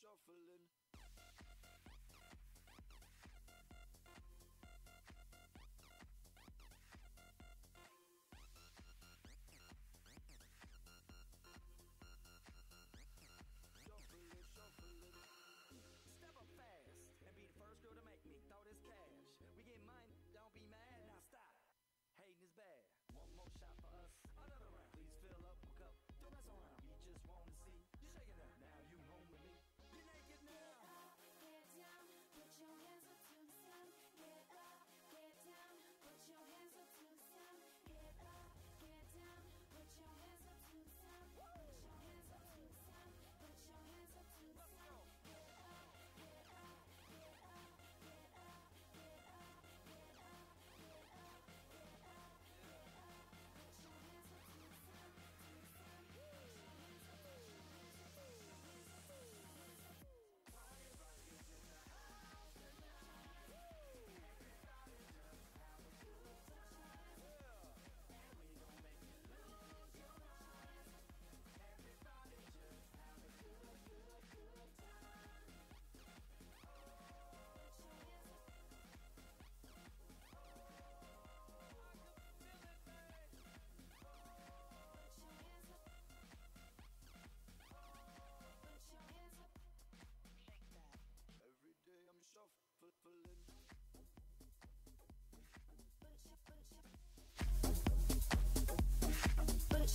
shuffling.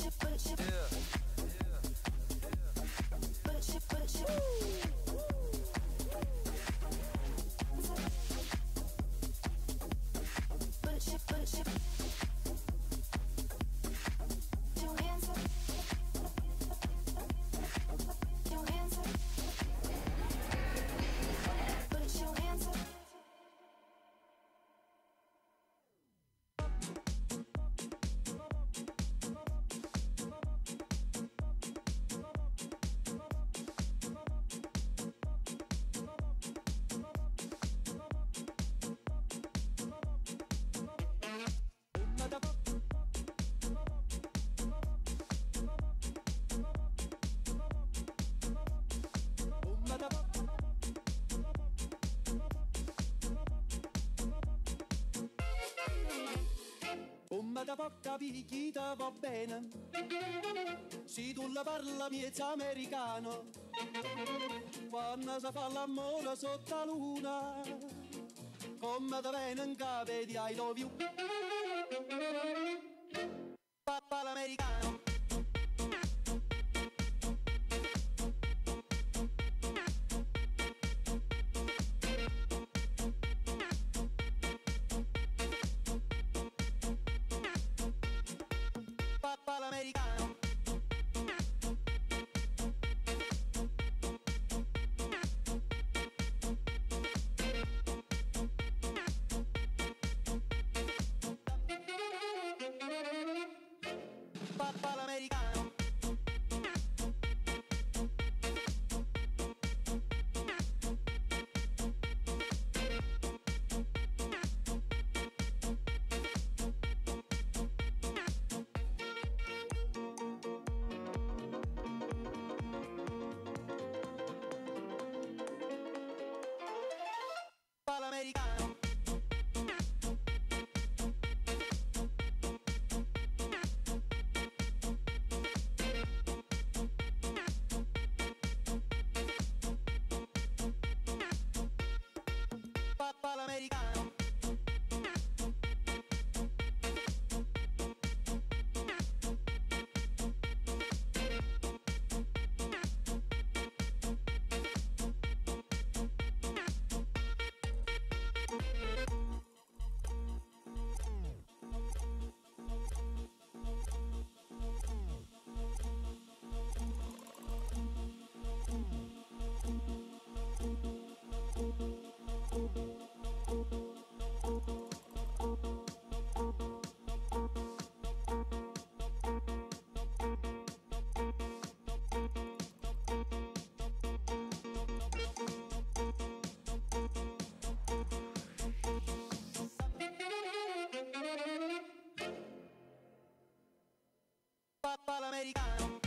Yeah. come da porta picchita va bene. Se tu la parla miezza americano, quando si fa l'amore sotto la luna, come da venen cave di I love. pa, pa, americano.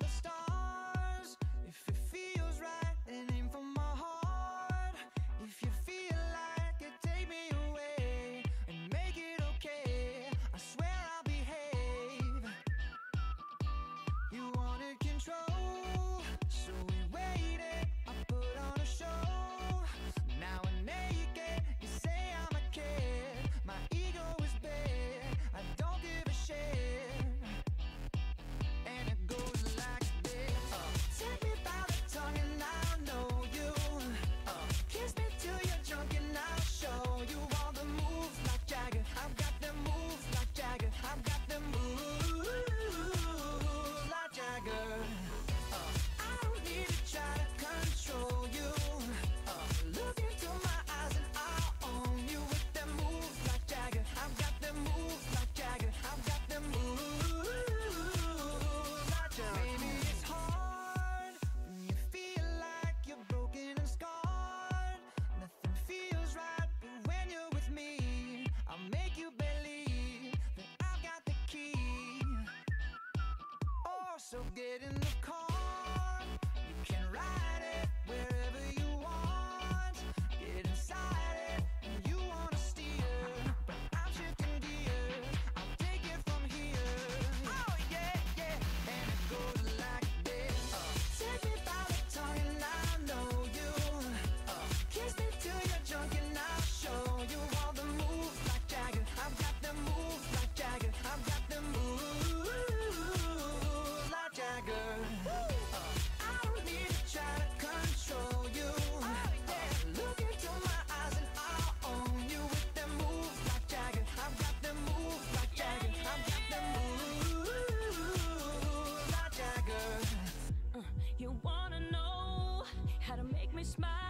The stars. So get me smile?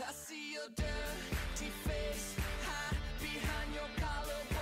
I see your dirty face high behind your collar.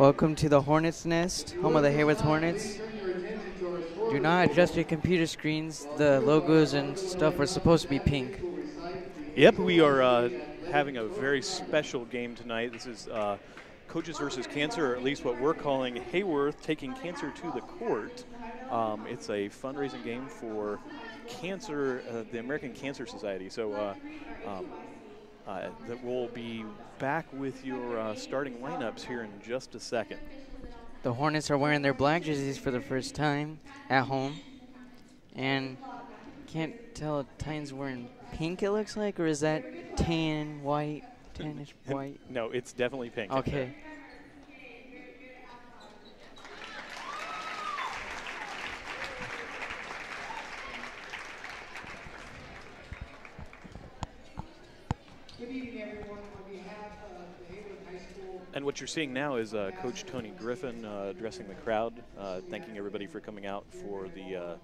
Welcome to the Hornets Nest, home of the Heyworth Hornets. Do not adjust your computer screens. The logos and stuff are supposed to be pink. Yep, we are uh, having a very special game tonight. This is uh, Coaches versus Cancer, or at least what we're calling Heyworth taking cancer to the court. Um, it's a fundraising game for cancer, uh, the American Cancer Society. So uh, um, that we'll be back with your uh, starting lineups here in just a second. The Hornets are wearing their black jerseys for the first time at home. And can't tell if Titans wearing pink, it looks like, or is that tan, white, tannish white? No, it's definitely pink. Okay. What you're seeing now is uh, Coach Tony Griffin uh, addressing the crowd, uh, thanking everybody for coming out for the uh,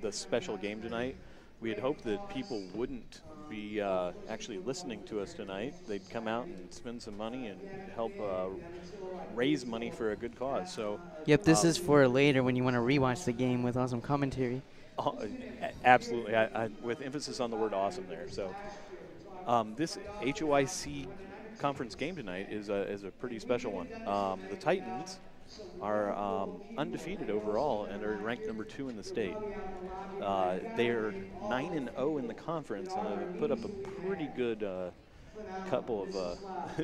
the special game tonight. We had hoped that people wouldn't be uh, actually listening to us tonight. They'd come out and spend some money and help uh, raise money for a good cause. So, Yep, this um, is for later when you want to rewatch the game with awesome commentary. Oh, absolutely, I, I, with emphasis on the word awesome there. So, um, this HOIC conference game tonight is a, is a pretty special one. Um, the Titans are um, undefeated overall and are ranked number two in the state. Uh, they are 9 and 0 in the conference and have put up a pretty good uh, couple of uh,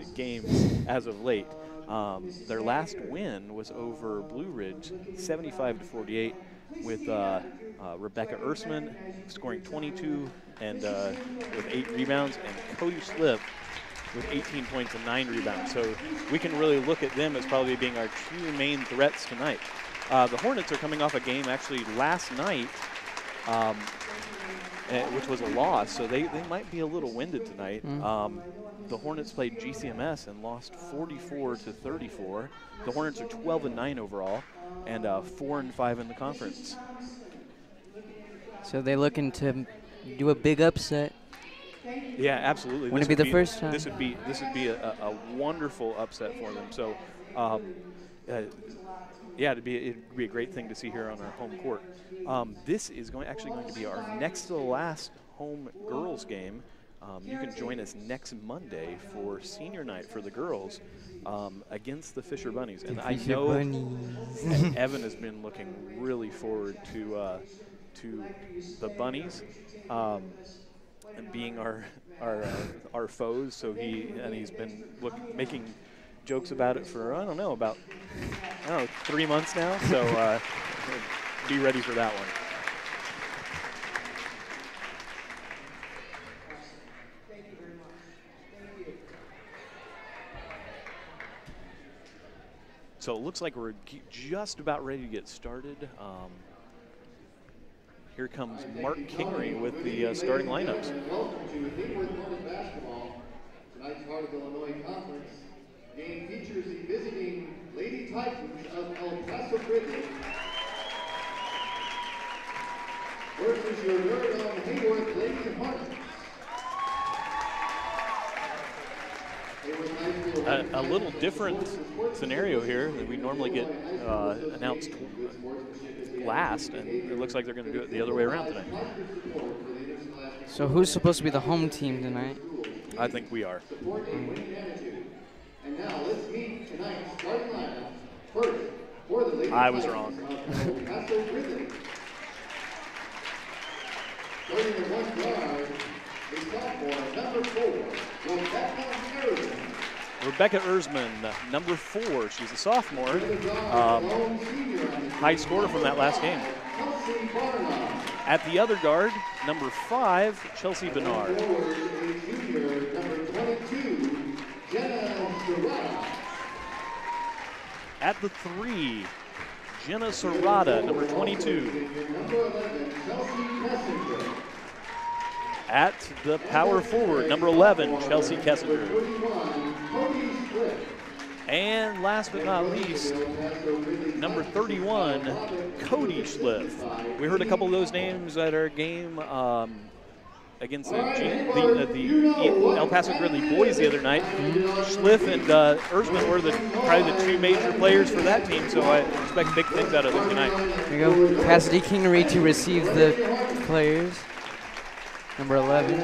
games as of late. Um, their last win was over Blue Ridge, 75 to 48, with uh, uh, Rebecca Ersman scoring 22 and uh, with eight rebounds, and Cody Slip with 18 points and nine rebounds. So we can really look at them as probably being our two main threats tonight. Uh, the Hornets are coming off a game actually last night, um, eh, which was a loss, so they, they might be a little winded tonight. Mm. Um, the Hornets played GCMS and lost 44 to 34. The Hornets are 12 and 9 overall, and uh, four and five in the conference. So they're looking to do a big upset. Yeah, absolutely. Wouldn't This it be the first time? This would be this would be a, a, wonderful upset for them. So, um, uh, yeah, it'd be it'd be a great thing to see here on our home court. Um, this is going actually going to be our next to the last home girls game. Um, you can join us next Monday for senior night for the girls um, against the Fisher Bunnies. And I Fisher know Bunnies. Evan has been looking really forward to uh, to the bunnies um, and being our our uh, our foes. So he and he's been look, making jokes about it for I don't know about I don't know three months now. So uh, be ready for that one. Thank you very much. Thank you. So it looks like we're just about ready to get started. Um, here comes Mark Kingery with the uh, starting lineups. Welcome to Heyworth Hornet basketball. Tonight's Heart of Illinois Conference. Game features the visiting Lady Titans of El Paso versus your Heyworth Lady A, a little different scenario here than we normally get uh, announced last, and it looks like they're going to do it the other way around tonight. So who's supposed to be the home team tonight? I think we are. And now let's meet tonight's starting lineup. First, for the Lady I was wrong. of El Paso Gridley. Starting at one guard, the sophomore, number four, Rebecca Harrison. Rebecca Ersman, number four. She's a sophomore. Um, high scorer from that last game. At the other guard, number five, Chelsea Bernard. Junior, number 22, Jenna Serrata. At the three, Jenna Serrata, number 22. Number 11, Chelsea Messenger. At the power forward, number 11, Chelsea Kessinger. 31, Cody Swift. And last but not least, number 31, Cody Schliff. We heard a couple of those names at our game um, against the, the, uh, the El Paso Gridley boys the other night. Schliff and uh, Erzman were the probably the two major players for that team, so I expect big things out of them tonight. There you go. Cassidy Kingery to receive the players. Number 11,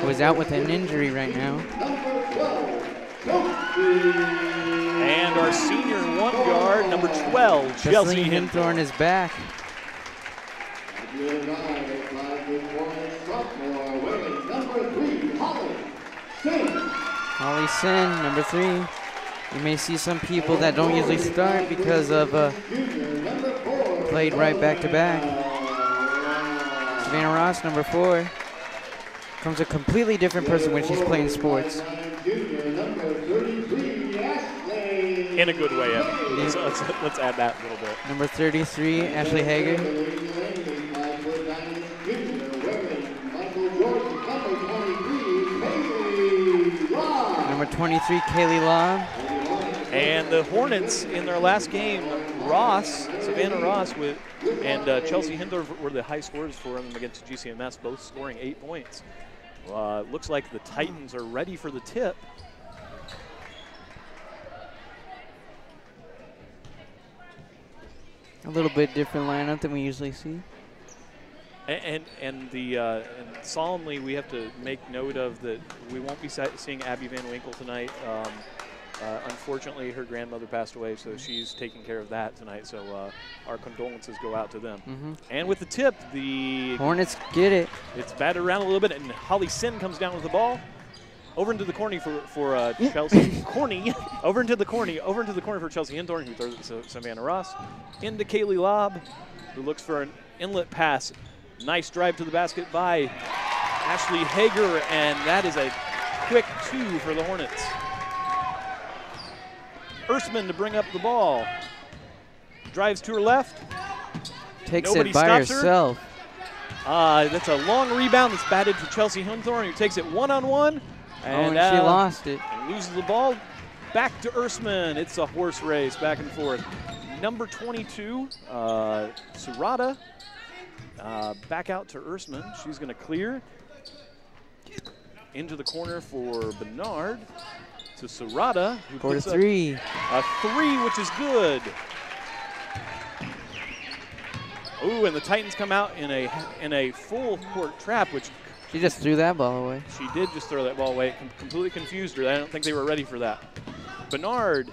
who is out with an injury right now. And our senior one guard, number 12, Chelsea Chelsea. Hinthorn is back. Number nine, five foot four inch sophomore, wearing number three, Holly Singh. Holly Sin, number three. You may see some people that don't usually start because of uh, played right back to back. Savannah Ross, number four. Comes a completely different person when she's playing sports. Number 33, In a good way, Evan. Let's, let's, let's add that a little bit. Number 33, Ashley Hager. Lady Langley, five foot nine inch junior, wearing Michael Jordan, number 23, Haley Ross. Number 23, Kaylee Law. And the Hornets in their last game, Ross, Savannah Ross, with and uh, Chelsea Hindor were the high scorers for them against GCMS, both scoring eight points. Uh, looks like the Titans are ready for the tip. A little bit different lineup than we usually see. And and the uh, and solemnly we have to make note of that we won't be seeing Abby Van Winkle tonight. Um, uh, unfortunately, her grandmother passed away, so she's taking care of that tonight. So uh, our condolences go out to them. Mhm. And with the tip, the Hornets get it. It's batted around a little bit, and Holly Sin comes down with the ball. Over into the corny for, for uh, Chelsea. corny. over into the corny. Over into the corner for Chelsea Hinthorn, who throws it to Savannah Ross. Into Kaylee Lobb, who looks for an inlet pass. Nice drive to the basket by Ashley Hager, and that is a quick two for the Hornets. Ersman to bring up the ball. Drives to her left. Takes Nobody it by stops her. herself. Uh, that's a long rebound that's batted for Chelsea Hinthorn, who takes it one on one. oh, and she uh, lost it. and loses the ball back to Ersman. It's a horse race back and forth. Number 22, uh, Surata, uh, back out to Ersman. She's going to clear into the corner for Bernard to who Four to three. a three, which is good. Ooh, and the Titans come out in a in a full court trap, which She just threw that ball away. she did just throw that ball away. It com- completely confused her. I don't think they were ready for that. Bernard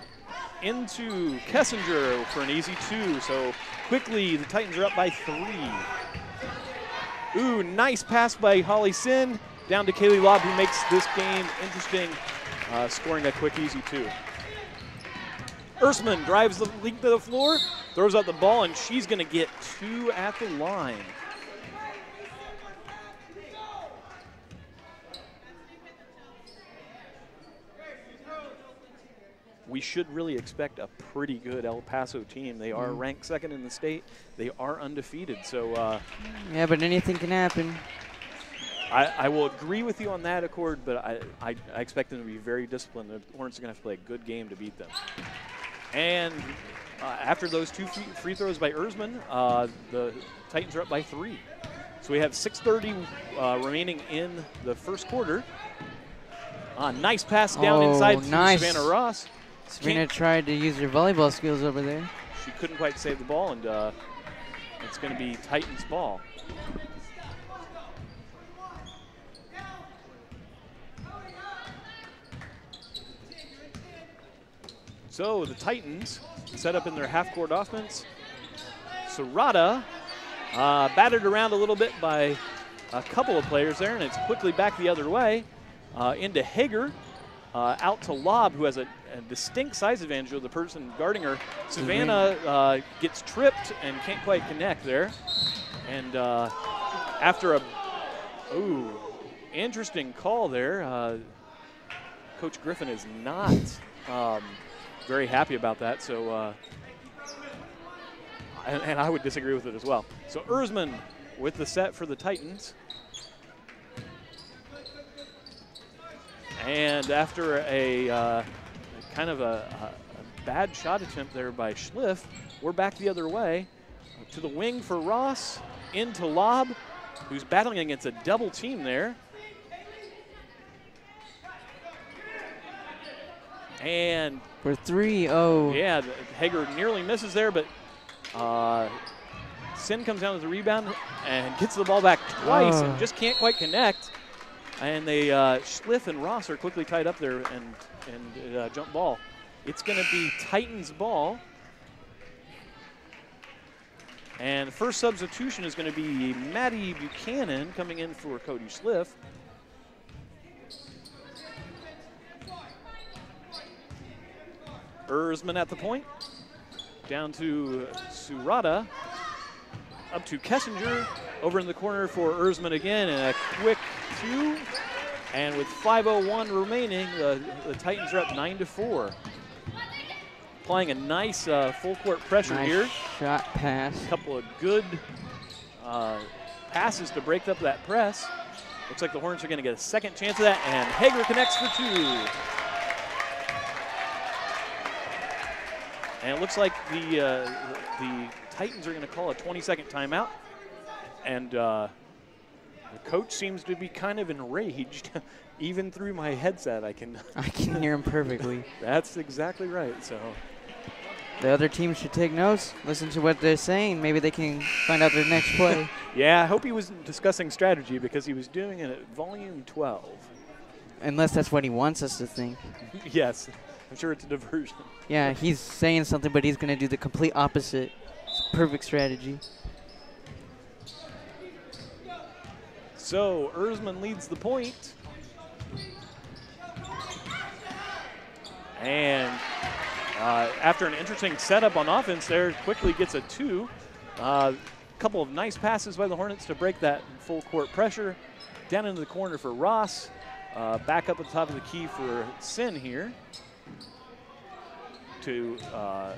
into Kessinger for an easy two. So quickly, the Titans are up by three. Ooh, nice pass by Holly Sin down to Kaylee Lobb, who makes this game interesting, uh, scoring a quick, easy two. Erzman drives the league to the floor, throws out the ball, and she's going to get two at the line. we should really expect a pretty good El Paso team. They are ranked second in the state. They are undefeated. So uh, Yeah, but anything can happen. I, I will agree with you on that, Accord, but I, I, I expect them to be very disciplined. The Hornets are going to have to play a good game to beat them. And uh, after those two free, throws by Erzman, uh, the Titans are up by three. So we have 6.30 uh, remaining in the first quarter. Uh, nice pass down Oh, inside to nice. Savannah Ross. Serena Can't- tried to use her volleyball skills over there. she couldn't quite save the ball, and uh, it's going to be Titans' ball. So the Titans set up in their half-court offense. Serrata uh, battered around a little bit by a couple of players there, and it's quickly back the other way uh, into Hager. Uh, out to Lob, who has a, a distinct size advantage over the person guarding her. Savannah uh, gets tripped and can't quite connect there. And uh, after a, ooh, interesting call there, uh, Coach Griffin is not um, very happy about that. So, uh, and, and I would disagree with it as well. So Erzman with the set for the Titans. And after a uh, kind of a, a, a bad shot attempt there by Schliff, we're back the other way to the wing for Ross, into Lob, who's battling against a double team there. And For three, oh. yeah, the- Hager nearly misses there, but uh, Sin comes down with the rebound and gets the ball back twice Oh. and just can't quite connect. And they uh, Schliff and Ross are quickly tied up there and and uh, jump ball. It's going to be Titans ball. And the first substitution is going to be Maddie Buchanan coming in for Cody Schliff. Erzman at the point. Down to Surata. Up to Kessinger. Over in the corner for Erzman again. And a quick two. And with 5.01 remaining, the, the Titans are up 9 to 4. Applying a nice uh, full court pressure Nice here. shot pass. A couple of good uh, passes to break up that press. Looks like the Hornets are going to get a second chance of that, and Hager connects for two. And it looks like the uh, the Titans are going to call a 20-second timeout, and uh, the coach seems to be kind of enraged. Even through my headset, I can. I can hear him perfectly. That's exactly right. So. The other team should take notes, listen to what they're saying. Maybe they can find out their next play. Yeah, I hope he was discussing strategy because he was doing it at volume 12. Unless that's what he wants us to think. yes, I'm sure it's a diversion. Yeah, he's saying something, but he's going to do the complete opposite. It's perfect strategy. So Erzman leads the point. And uh, after an interesting setup on offense there, quickly gets a two. A uh, couple of nice passes by the Hornets to break that full court pressure. Down into the corner for Ross. Uh, back up at the top of the key for Sin here. To uh,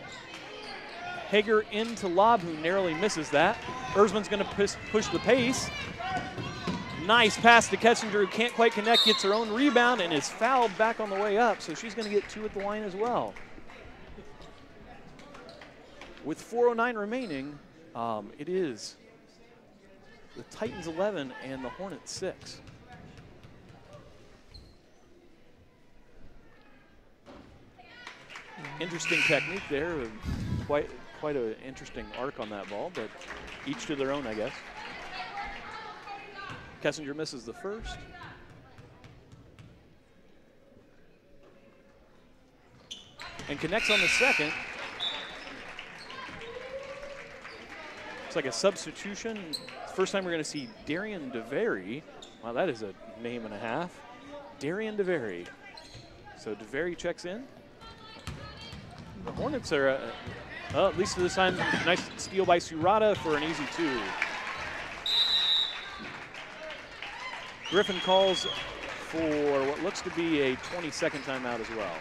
Hager into Lob, who narrowly misses that. Erzman's going to push, push the pace. Nice pass to Kessinger, who can't quite connect, gets her own rebound, and is fouled back on the way up, so she's going to get two at the line as well. With 4.09 remaining, um, it is the Titans 11 and the Hornets 6. Interesting technique there. Uh, quite, quite an interesting arc on that ball, but each to their own, I guess. Kessinger misses the first. And connects on the second. It's like a substitution. First time we're going to see Darian DeVary. Wow, that is a name and a half. Darian DeVary. So DeVary checks in. The Hornets are, uh, well, at least for this time, nice steal by Surata for an easy two. Griffin calls for what looks to be a 20-second timeout as well.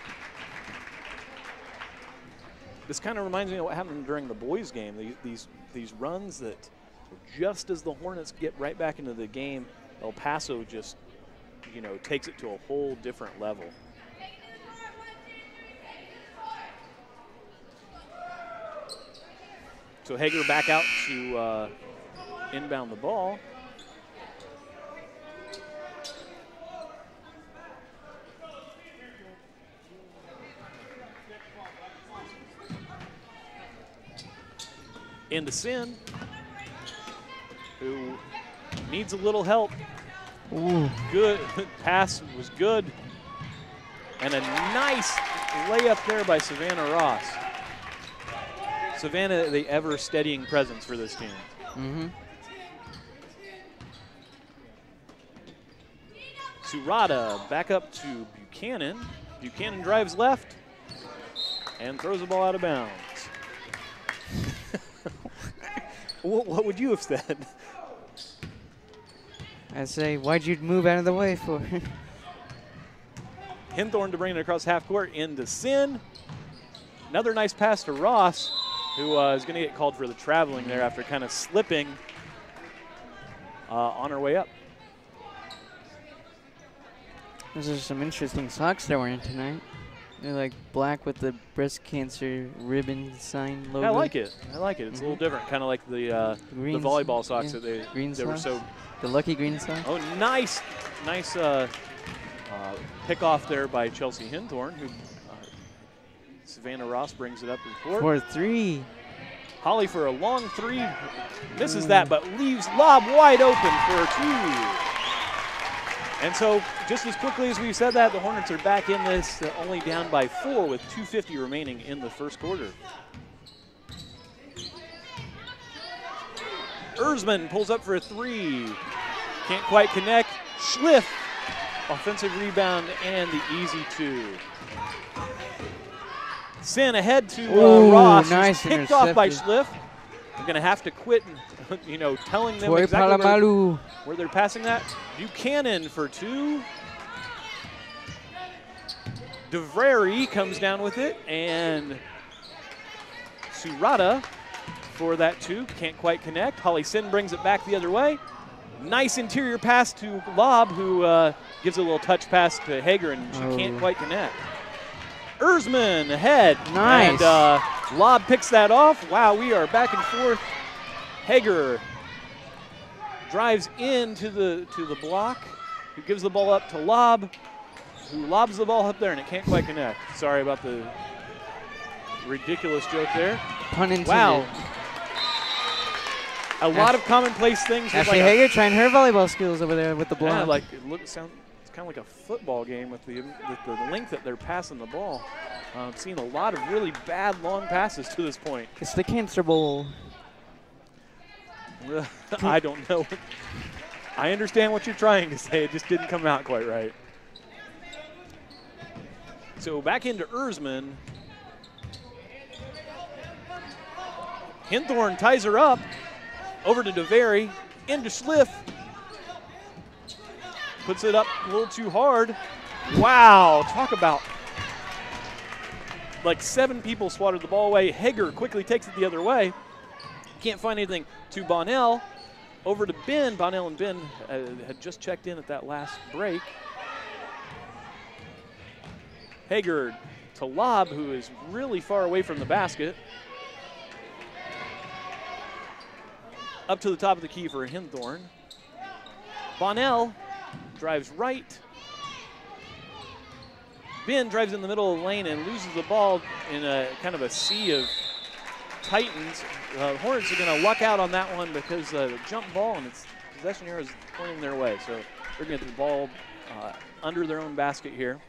This kind of reminds me of what happened during the boys' game. The- These these runs that just as the Hornets get right back into the game, El Paso just you know takes it to a whole different level. So Hager back out to uh, inbound the ball. into Sin, who needs a little help. Ooh. Good pass was good. And a nice layup there by Savannah Ross. Savannah, the ever steadying presence for this team. Mm-hmm. Surata back up to Buchanan. Buchanan drives left and throws the ball out of bounds. what, what would you have said? I'd say, why'd you move out of the way for? Hinthorn to bring it across half court into Sin. Another nice pass to Ross, who uh, is going to get called for the traveling there after kind of slipping uh, on her way up. Those are some interesting socks they're wearing tonight. They're like black with the breast cancer ribbon sign logo. I like it. I like it. It's a little different, kind of like the uh, the Mm-hmm. Volleyball socks yeah. that they Green they were so. The lucky green socks. Oh, nice, nice uh, uh, pick off there by Chelsea Hinthorn, who Savannah Ross brings it up as court. For three. Holly for a long three, misses that, but leaves lob wide open for a two. And so, just as quickly as we said that, the Hornets are back in this, uh, only down by four with 2:50 remaining in the first quarter. Erzman pulls up for a three, can't quite connect. Schliff, offensive rebound and the easy two. Sin ahead to uh, Ooh, Ross, nice picked off by. Schliff. They're gonna have to quit, and, you know, telling them Toy exactly where, where they're passing that. Buchanan for two. DeVary comes down with it, and Surata for that two. Can't quite connect. Holly Sin brings it back the other way. Nice interior pass to Lob, who uh, gives a little touch pass to Hager, and she can't Oh. quite connect. Erzman ahead. Nice. And uh, Lob picks that off. Wow, we are back and forth. Hager drives into the to the block, who gives the ball up to Lob, who lobs the ball up there, and it can't quite connect. Sorry about the ridiculous joke there. Pun intended. Wow. A lot of commonplace things. Ashley like Hager trying her volleyball skills over there with the block. yeah, like it looks sound. It's kind of like a football game with the with the length that they're passing the ball. Uh, I've seen a lot of really bad long passes to this point. it's the Cancer Bowl. I don't know. I understand what you're trying to say. It just didn't come out quite right. So back into Erzman. Hinthorn ties her up. Over to DeVary. Into Schliff. Puts it up a little too hard. Wow. Talk about like seven people swatted the ball away. Hager quickly takes it the other way. Can't find anything to Bonnell. Over to Ben. Bonnell and Ben uh, had just checked in at that last break. Hager to Lob, who is really far away from the basket. Up to the top of the key for Hinthorn. Bonnell drives right. Ben drives in the middle of the lane and loses the ball in a kind of a sea of Titans. Uh, Hornets are going to luck out on that one because uh, the jump ball and its possession arrow is pointing their way. So they're going to get the ball uh, under their own basket here.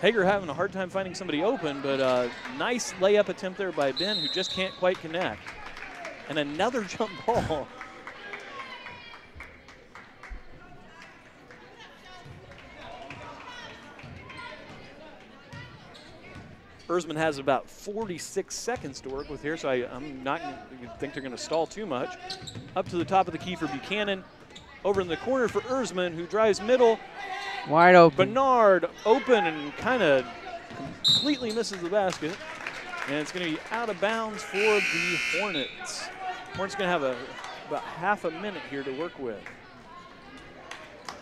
Hager having a hard time finding somebody open, but uh, nice layup attempt there by Ben, who just can't quite connect. And another jump ball. Erzman has about 46 seconds to work with here, so I, I'm not think they're going to stall too much. Up to the top of the key for Buchanan. Over in the corner for Erzman, who drives middle. Wide open. Bernard open and kind of completely misses the basket. And it's going to be out of bounds for the Hornets. Hornets going to have a, about half a minute here to work with.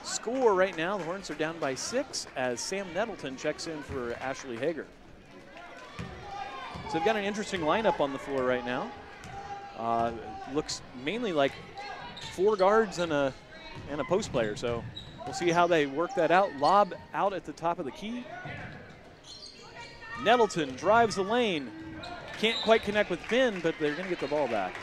Score right now, the Hornets are down by six as Sam Nettleton checks in for Ashley Hager. So they've got an interesting lineup on the floor right now. Uh, looks mainly like four guards and a and a post player. So we'll see how they work that out. Lob out at the top of the key. Nettleton drives the lane. Can't quite connect with Finn, but they're going to get the ball back.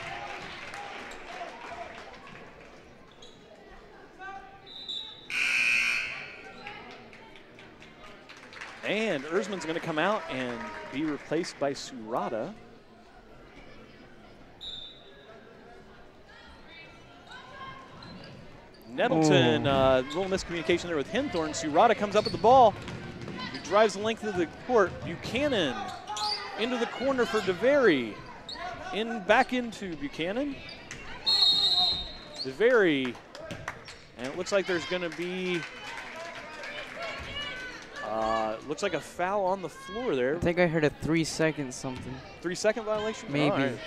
And Erzman's going to come out and be replaced by Surata. Nettleton, Oh. uh, little miscommunication there with Hinthorn. Surata comes up with the ball. He drives the length of the court. Buchanan into the corner for DeVary. In back into Buchanan. DeVary. And it looks like there's going to be. Uh, looks like a foul on the floor there. I think I heard a three second something. Three second violation? Maybe. All right.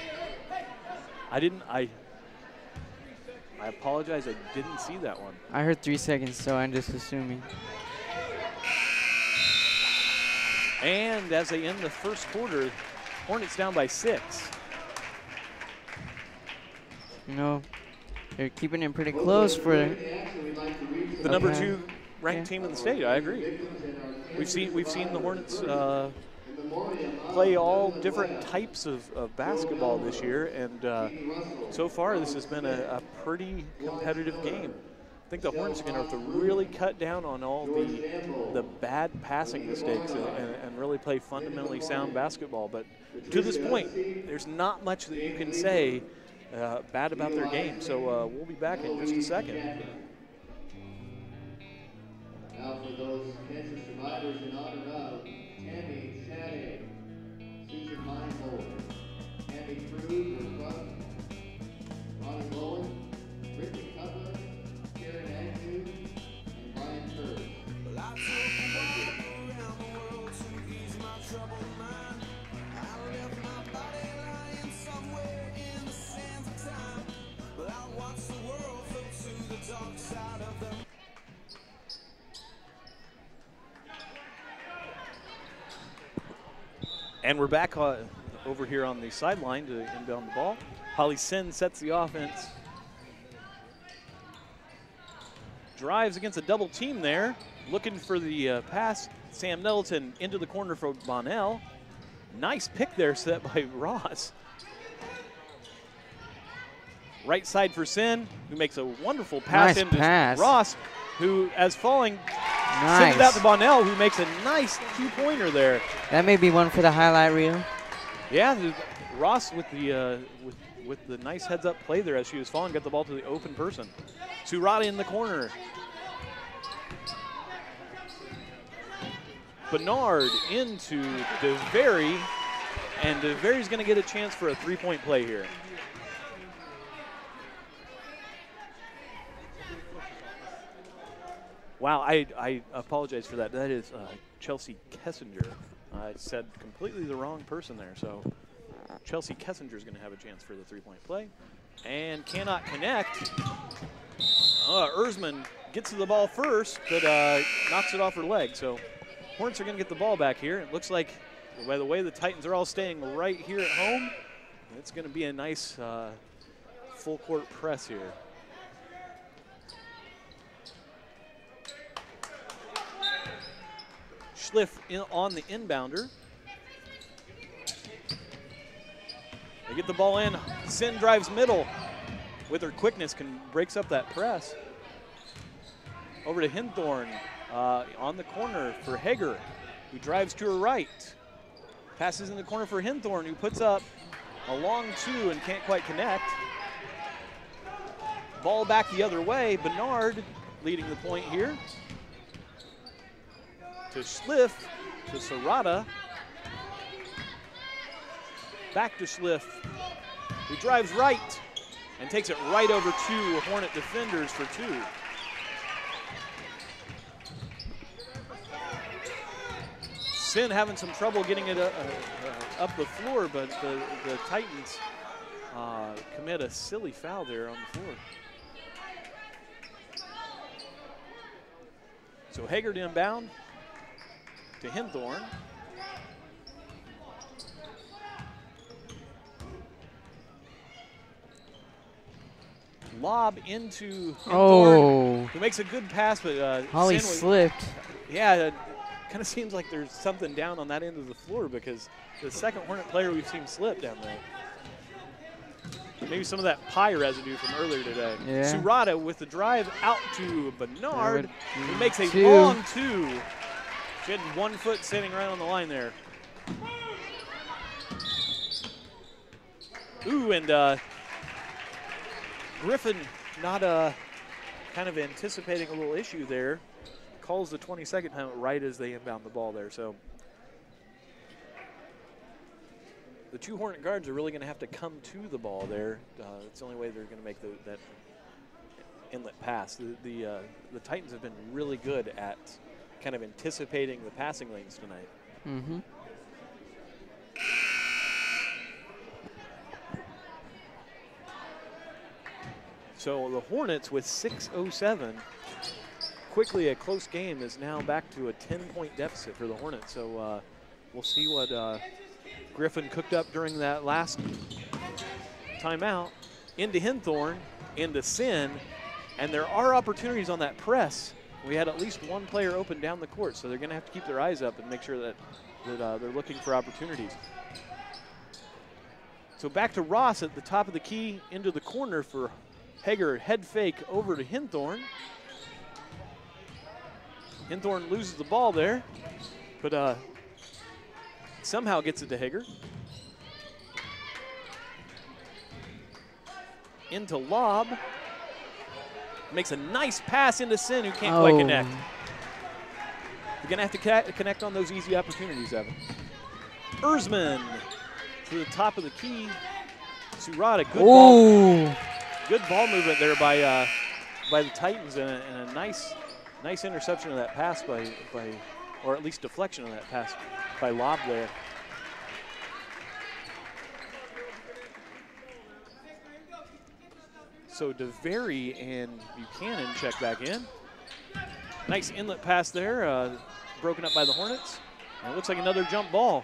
I didn't. I I apologize. I didn't see that one. I heard three seconds, so I'm just assuming. And as they end the first quarter, Hornets down by six. You know, they're keeping it pretty close for. The number Okay. two ranked Yeah. team in the state. I agree. We've seen we've seen the Hornets uh, play all different types of, of basketball this year, and uh, so far this has been a, a pretty competitive game. I think the Hornets are going to have to really cut down on all the the bad passing mistakes and, and, really play fundamentally sound basketball. But to this point, there's not much that you can say uh, bad about their game. So uh, we'll be back in just a second. Now for those cancer survivors in honor of Susan Meinhold, Tammy Cruz, her And we're back uh, over here on the sideline to inbound the ball. Holly Sin sets the offense. Drives against a double team there. Looking for the uh, pass. Sam Nettleton into the corner for Bonnell. Nice pick there set by Ross. Right side for Sin, who makes a wonderful pass Nice into pass. Ross, who, as falling, sends it out to Bonnell, who makes a nice two-pointer there. That may be one for the highlight reel. Yeah, Ross with the uh, with with the nice heads up play there as she was falling, got the ball to the open person. Surata in the corner. Bernard into DeVary, and DeVary's going to get a chance for a three-point play here. Wow, I, I apologize for that. That is uh, Chelsea Kessinger. I said completely the wrong person there. So Chelsea Kessinger is going to have a chance for the three-point play, and cannot connect. Uh, Erzman gets to the ball first, but uh, knocks it off her leg. So Hornets are going to get the ball back here. It looks like, by the way, the Titans are all staying right here at home. It's going to be a nice uh, full-court press here. Schliff in, on the inbounder. They get the ball in. Sin drives middle. With her quickness, can breaks up that press. Over to Hinthorn uh, on the corner for Hager, who drives to her right. Passes in the corner for Hinthorn, who puts up a long two and can't quite connect. Ball back the other way. Bernard leading the point here to Schliff, to Serrata. Back to Schliff, who drives right and takes it right over two Hornet defenders for two. Sin having some trouble getting it uh, uh, up the floor, but the, the Titans uh, commit a silly foul there on the floor. So Haggard inbound to Hinthorn. Lob into Hinthorn, Oh. who makes a good pass, but uh, Holly slipped. yeah, it kind of seems like there's something down on that end of the floor because the second Hornet player we've seen slip down there. Maybe some of that pie residue from earlier today. Yeah. Surata with the drive out to Bernard, who makes a two. long two. She had one foot sitting right on the line there. Ooh, and uh, Griffin not uh, kind of anticipating a little issue there. Calls the 22nd time right as they inbound the ball there. So the two Hornet guards are really going to have to come to the ball there. Uh, it's the only way they're going to make the, that inlet pass. The the, uh, the Titans have been really good at kind of anticipating the passing lanes tonight. Mm-hmm. So the Hornets with 6:07, quickly a close game is now back to a 10-point deficit for the Hornets. So uh, we'll see what uh, Griffin cooked up during that last timeout. Into Hinthorn, into Sin, and there are opportunities on that press. We had at least one player open down the court, so they're going to have to keep their eyes up and make sure that that uh, they're looking for opportunities. So back to Ross at the top of the key into the corner for Hager head fake over to Hinthorn. Hinthorn loses the ball there, but uh, somehow gets it to Hager. Into Lob. Makes a nice pass into Sin, who can't quite Oh. connect. You're going to have to connect on those easy opportunities, Evan. Erzman to the top of the key. Surata, good ball, good ball movement there by uh, by the Titans, and a, and a nice nice interception of that pass by by, or at least deflection of that pass by Lob there. So DeVary and Buchanan check back in. Nice inlet pass there, uh, broken up by the Hornets. And it looks like another jump ball.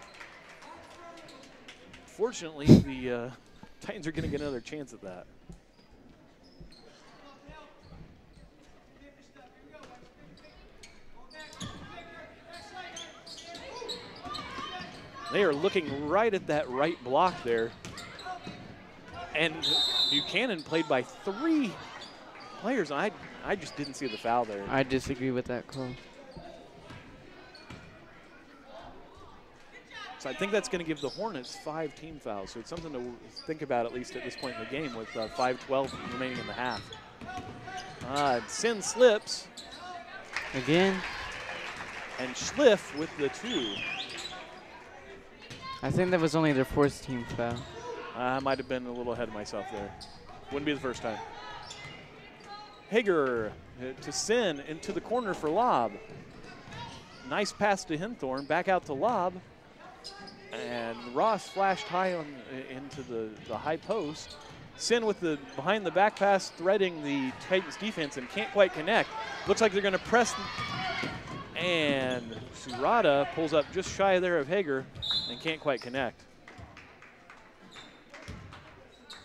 Fortunately, the uh, Titans are going to get another chance at that. They are looking right at that right block there. And Buchanan played by three players. I, I just didn't see the foul there. I disagree with that call. So I think that's going to give the Hornets five team fouls. So it's something to think about at least at this point in the game with uh, 5-12 remaining in the half. Uh, Sin slips, Again, and Schliff with the two. I think that was only their fourth team foul. I might have been a little ahead of myself there. Wouldn't be the first time. Hager to Sin into the corner for Lob. Nice pass to Hinthorn, back out to Lob. And Ross flashed high on into the, the high post. Sin with the behind the back pass, threading the Titans defense and can't quite connect. Looks like they're going to press. And Surata pulls up just shy there of Hager and can't quite connect.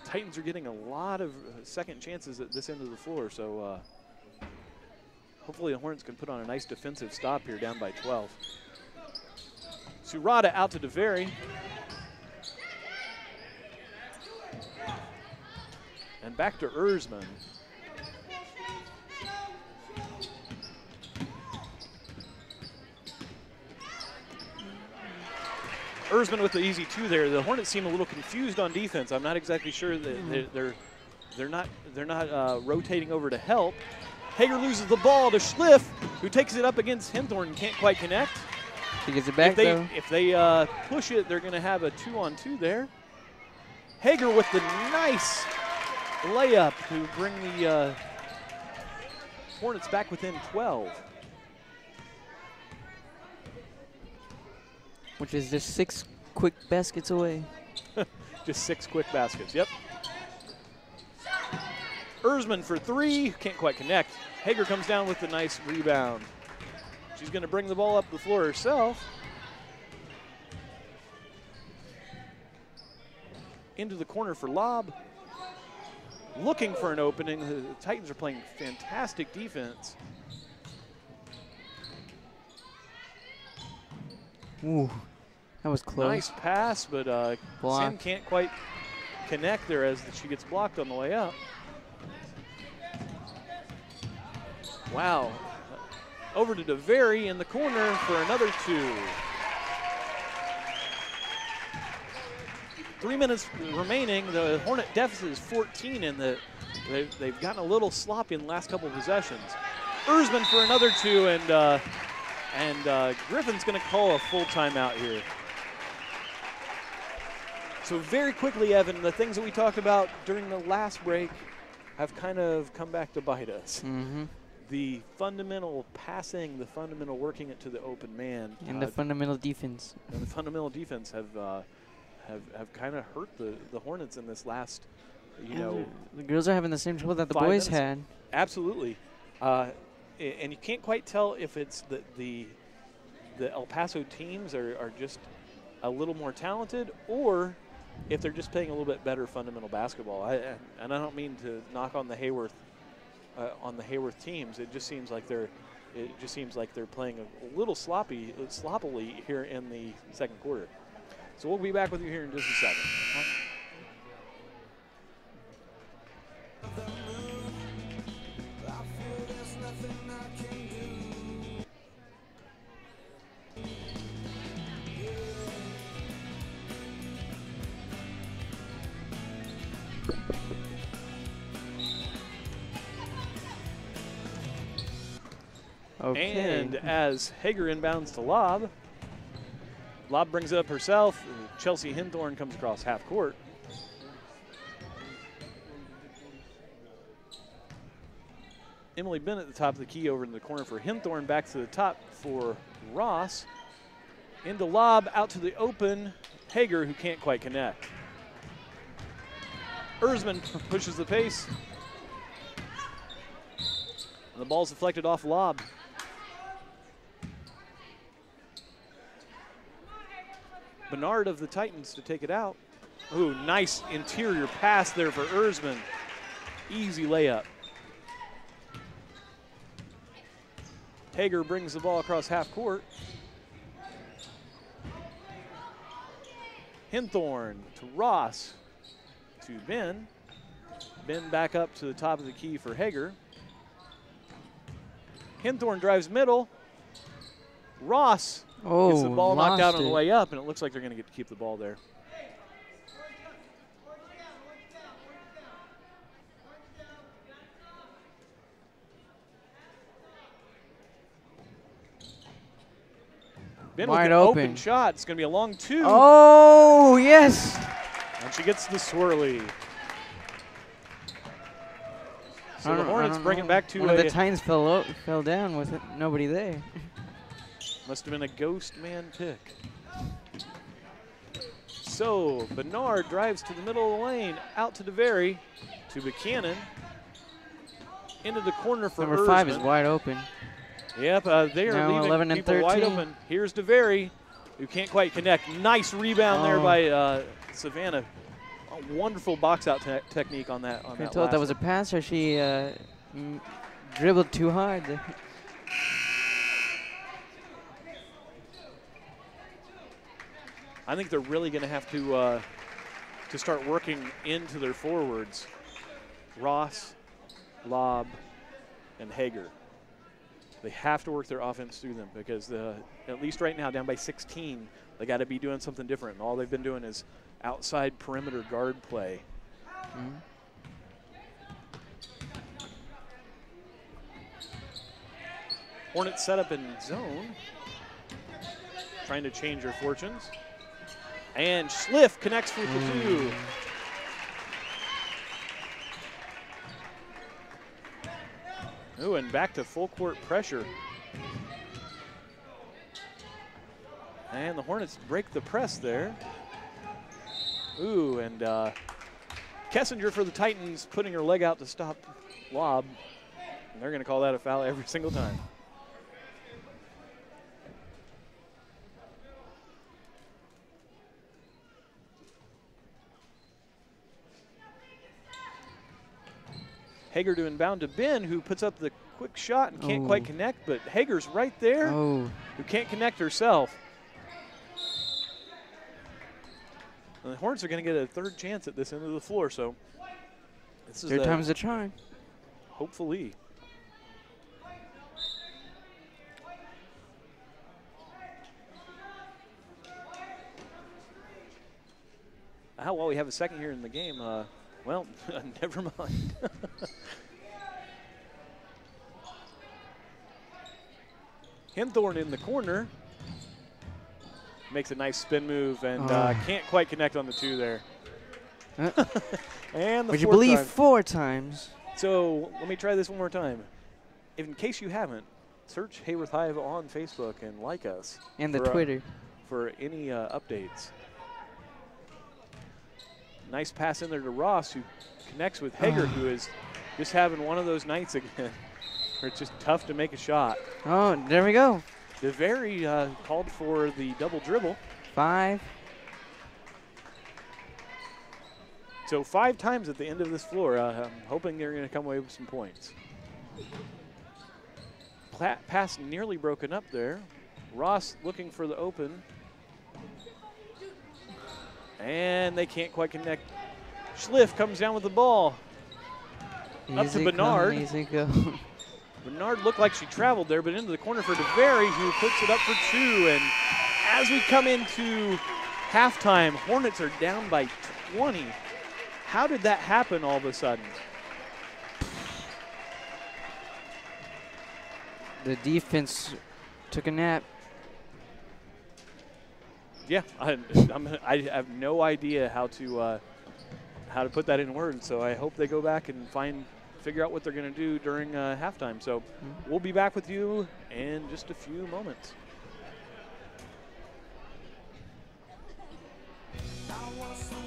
Titans are getting a lot of uh, second chances at this end of the floor, so uh, hopefully the Hornets can put on a nice defensive stop here down by 12. Surata out to DeVary. And back to Erzman. Erzman with the easy two there. The Hornets seem a little confused on defense. I'm not exactly sure that they're they're, they're not they're not uh, rotating over to help. Hager loses the ball to Schliff, who takes it up against Hinthorn and can't quite connect. He gets it back if they though. if they uh, push it, they're going to have a two on two there. Hager with the nice layup to bring the uh, Hornets back within 12. Which is just six quick baskets away. Just six quick baskets. Yep. Erzman for three. Can't quite connect. Hager comes down with the nice rebound. She's going to bring the ball up the floor herself. Into the corner for Lob. Looking for an opening. The Titans are playing fantastic defense. Ooh, that was close. Nice pass, but uh, Block. can't quite connect there as she gets blocked on the way up. Wow. Over to DeVary in the corner for another two. Three minutes remaining. The Hornet deficit is 14, and the, they, they've gotten a little sloppy in the last couple of possessions. Erzman for another two, and uh, and uh, Griffin's going to call a full timeout here. So very quickly, Evan, the things that we talked about during the last break have kind of come back to bite us. Mm-hmm. The fundamental passing, the fundamental working it to the open man, And the uh, fundamental defense. and the fundamental defense have uh, have have kind of hurt the the Hornets in this last you know, the girls are having the same trouble that the boys minutes. had. Absolutely, uh, and you can't quite tell if it's the the the El Paso teams are, are just a little more talented, or if they're just playing a little bit better fundamental basketball. I, and I don't mean to knock on the Heyworth uh, on the Heyworth teams. It just seems like they're it just seems like they're playing a, a little sloppy sloppily here in the second quarter. So we'll be back with you here in just a second. Okay. And as Hager inbounds to Lob, Lob brings it up herself. Chelsea Hinthorn comes across half court. Emily Bennett at the top of the key over in the corner for Hinthorn. Back to the top for Ross. Into Lob, out to the open. Hager, who can't quite connect. Erzman pushes the pace. And the ball's deflected off Lob. Bernard of the Titans to take it out. Ooh, nice interior pass there for Erzman. Easy layup. Hager brings the ball across half court. Hinthorn to Ross to Ben. Ben back up to the top of the key for Hager. Hinthorn drives middle. Ross oh, gets the oh, ball knocked out on the way up, and it looks like they're going to get to keep the ball there. Ben Wide an open. open. shot. It's going to be a long two. Oh, yes. And she gets the swirly. So the Hornets bring it back to One of the Titans fell, fell down with it, nobody there. must have been a ghost man pick. So Bernard drives to the middle of the lane, out to DeVary, to Buchanan, into the corner for Number five is wide open. Yep, uh, they are Now leaving 11 and people wide open. Here's DeVary, who can't quite connect. Nice rebound there Oh. by uh, Savannah. A wonderful box out te- technique on that. On I that thought that was a pass or she uh, dribbled too hard. I think they're really going to have to uh, to start working into their forwards. Ross, Lob, and Hager. They have to work their offense through them because the, at least right now, down by 16, they got to be doing something different. And all they've been doing is outside perimeter guard play. Mhm. Hornets set up in zone, trying to change their fortunes. And Schliff connects for the two. Ooh, and back to full court pressure. And the Hornets break the press there. Ooh, and uh, Kessinger for the Titans putting her leg out to stop lob. And they're going to call that a foul every single time. Hager to inbound to Ben, who puts up the quick shot and can't quite Oh. connect, but Hager's right there, Oh, who can't connect herself. And the Hornets are going to get a third chance at this end of the floor, so this is third time's a charm. hopefully. Ah, well, we have a second here in the game. Uh, well, never mind. Hinthorn in the corner. Makes a nice spin move and uh, Oh. can't quite connect on the two there. Uh, And the Would you believe time. four times? So let me try this one more time. If, in case you haven't, search Heyworth Hive on Facebook and like us And the uh, Twitter. for any uh, updates. Nice pass in there to Ross, who connects with Hager, who is just having one of those nights again where it's just tough to make a shot. Oh, there we go. DeVary uh, called for the double dribble. Five. So five times at the end of this floor, uh, I'm hoping they're going to come away with some points. Pla- pass nearly broken up there. Ross looking for the open. And they can't quite connect. Schliff comes down with the ball. Up to Bernard. Come, easy go. Bernard looked like she traveled there, but into the corner for DeVary, who puts it up for two. And as we come into halftime, Hornets are down by 20. How did that happen all of a sudden? the defense took a nap. Yeah, I, I'm, I have no idea how to uh, how to put that in words. So I hope they go back and find figure out what they're going to do during uh, halftime. So we'll be back with you in just a few moments. I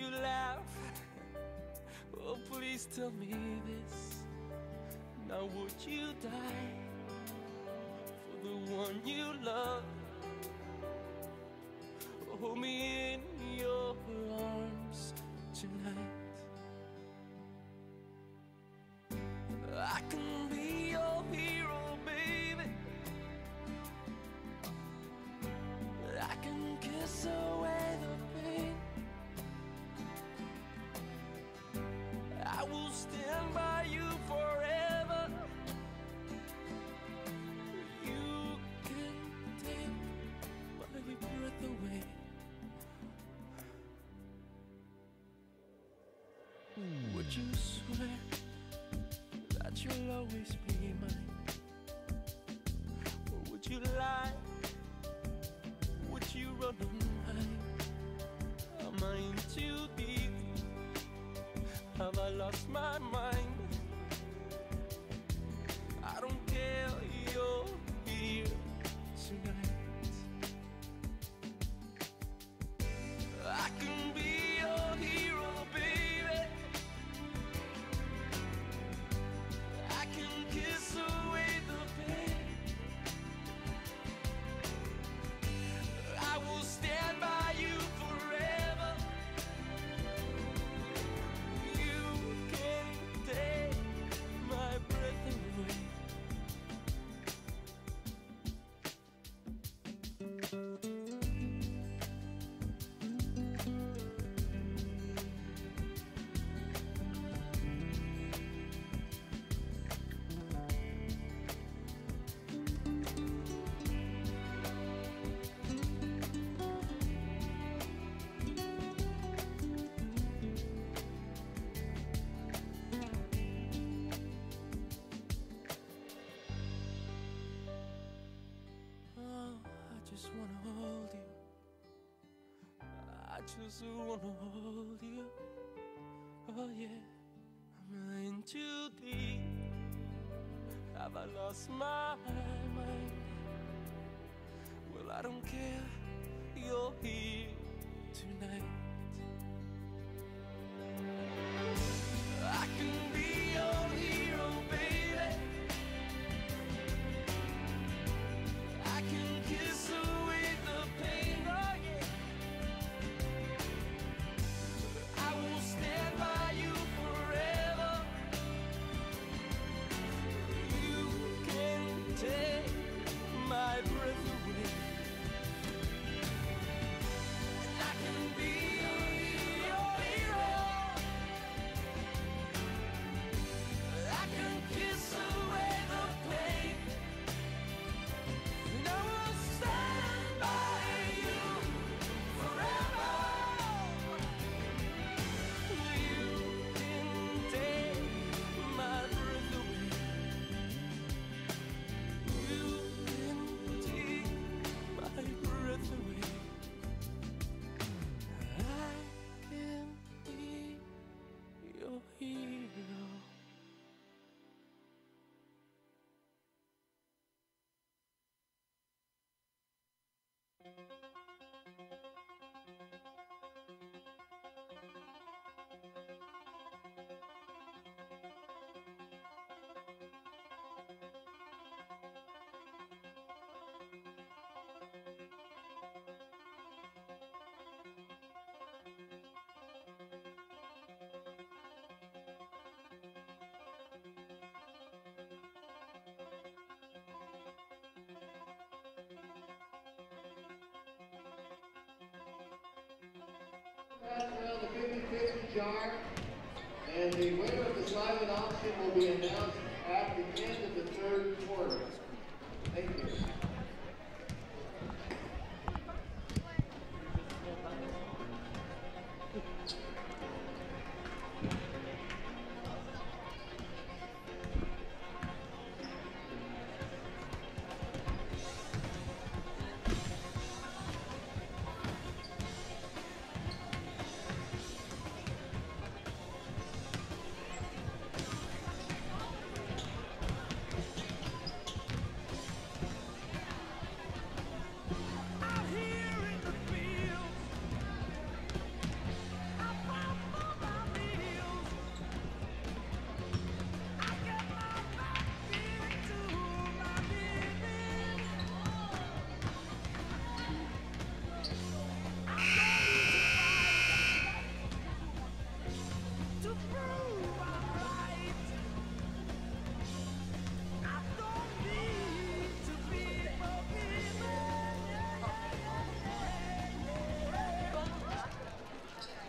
you laugh. Oh, please tell me this. Now would you die For the one you love? Hold me in just wanna hold you. I just wanna hold you. Oh yeah, I'm in too deep. Have I lost my mind? Well, I don't care. You're here tonight. Pass around the 50-50 jar, and the winner of the silent auction will be announced at the end of the third quarter.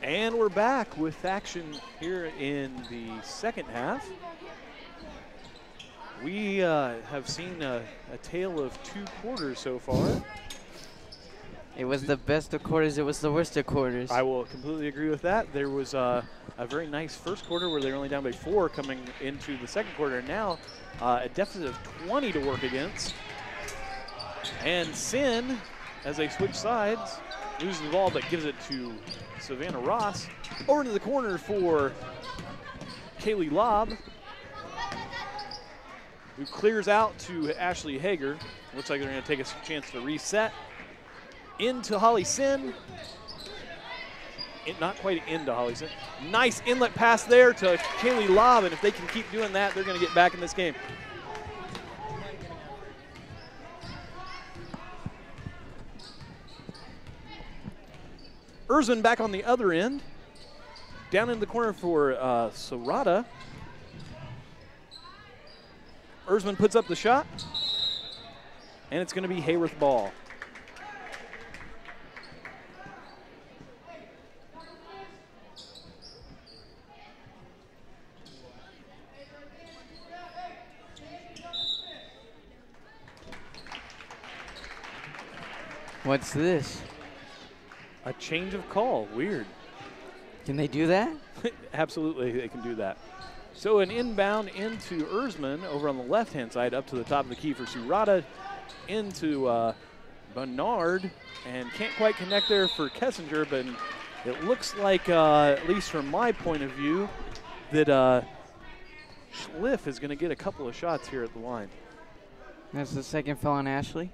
And we're back with action here in the second half. We uh, have seen a, a tale of two quarters so far. It was the best of quarters. It was the worst of quarters. I will completely agree with that. There was uh, a very nice first quarter where they were only down by four coming into the second quarter. And now uh, a deficit of 20 to work against. And Sin, as they switch sides, loses the ball but gives it to Savannah Ross. Over into the corner for Kaylee Lobb, who clears out to Ashley Hager. Looks like they're going to take a chance to reset. Into Holly Sin. In- not quite into Holly Sin. Nice inlet pass there to Kaylee Lobb, and if they can keep doing that, they're going to get back in this game. Erzman back on the other end. Down in the corner for uh, Surata. Erzman puts up the shot. And it's going to be Heyworth ball. What's this? A change of call. Weird. Can they do that? Absolutely, they can do that. So an inbound into Erzman over on the left-hand side, up to the top of the key for Surata, into uh, Bernard, and can't quite connect there for Kessinger, but it looks like, uh, at least from my point of view, that uh, Schliff is going to get a couple of shots here at the line. That's the second foul on Ashley.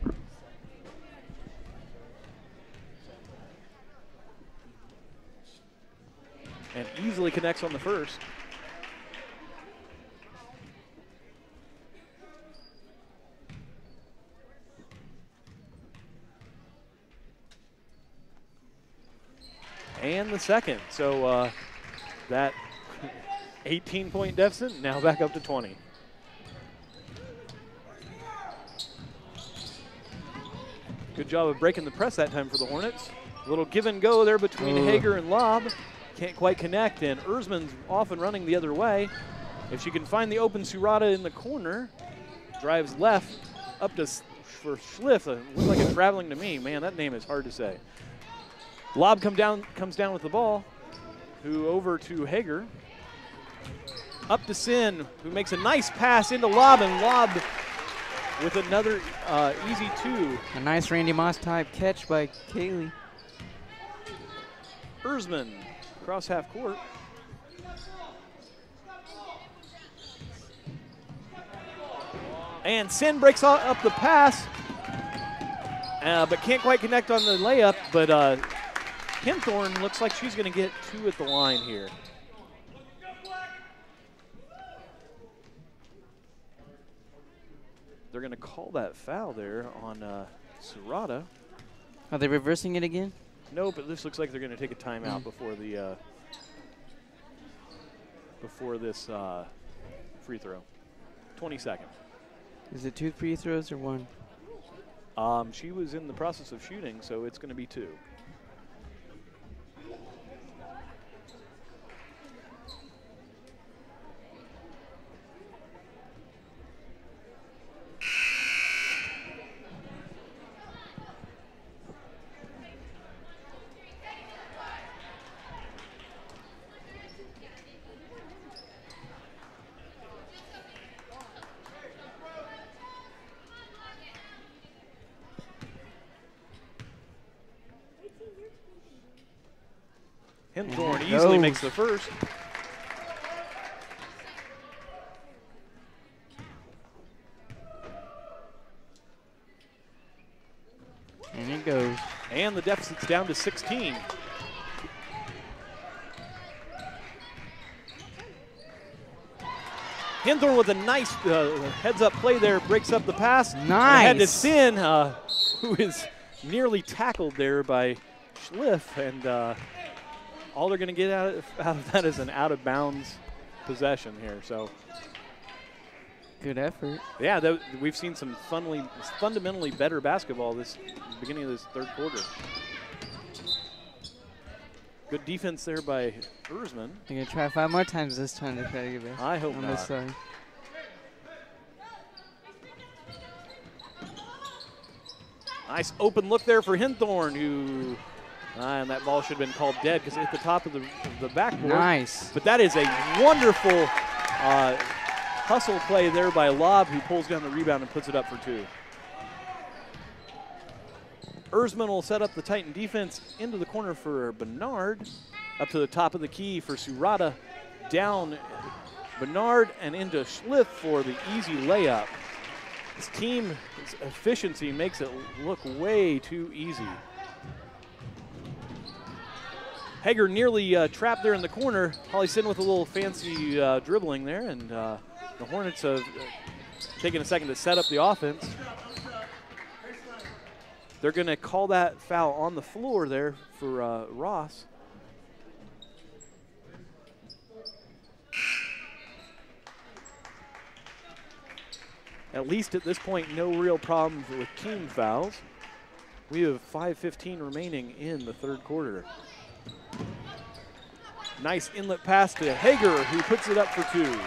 And easily connects on the first. And the second. So uh, that 18 point deficit now back up to 20. Good job of breaking the press that time for the Hornets. A little give and go there between Ooh. Hager and Lobb. Can't quite connect, and Erzman's off and running the other way. If she can find the open Surata in the corner, drives left up to for Schliff. Looks like it's traveling to me. Man, that name is hard to say. Lob come down, comes down with the ball. Who over to Hager. Up to Sin, who makes a nice pass into Lob, and Lob with another uh, easy two. A nice Randy Moss type catch by Kaylee. Erzman across half court. And Sin breaks up the pass, uh, but can't quite connect on the layup. But uh, Hinthorn looks like she's going to get two at the line here. They're going to call that foul there on uh, Surata. Are they reversing it again? No, but this looks like they're going to take a timeout before the uh, before this uh, free throw. 20 seconds. Is it two free throws or one? Um, she was in the process of shooting, so it's going to be two. Hinthorn it easily goes. Makes the first. And it goes. And the deficit's down to 16. Hinthorn with a nice uh, heads up play there, breaks up the pass. And Had to Sin, uh, who is nearly tackled there by Schliff. And uh, all they're going to get out of, out of that is an out of bounds possession here. So, Good effort. yeah, we've seen some funly, fundamentally better basketball this beginning of this third quarter. Good defense there by Erzman. They're gonna try five more times this time to try to get back I hope on not. this side. Nice open look there for Hinthorn, who, ah, and that ball should have been called dead because it hit the top of the, of the backboard. Nice. But that is a wonderful uh, hustle play there by Lob, who pulls down the rebound and puts it up for two. Erzman will set up the Titan defense into the corner for Bernard. Up to the top of the key for Surata. Down Bernard and into Schliff for the easy layup. This team's efficiency makes it look way too easy. Hager nearly uh, trapped there in the corner. Holly Sin with a little fancy uh, dribbling there, and uh, the Hornets have uh, taken a second to set up the offense. They're going to call that foul on the floor there for uh, Ross. At least at this point, no real problems with team fouls. We have 5.15 remaining in the third quarter. Nice inlet pass to Hager, who puts it up for two.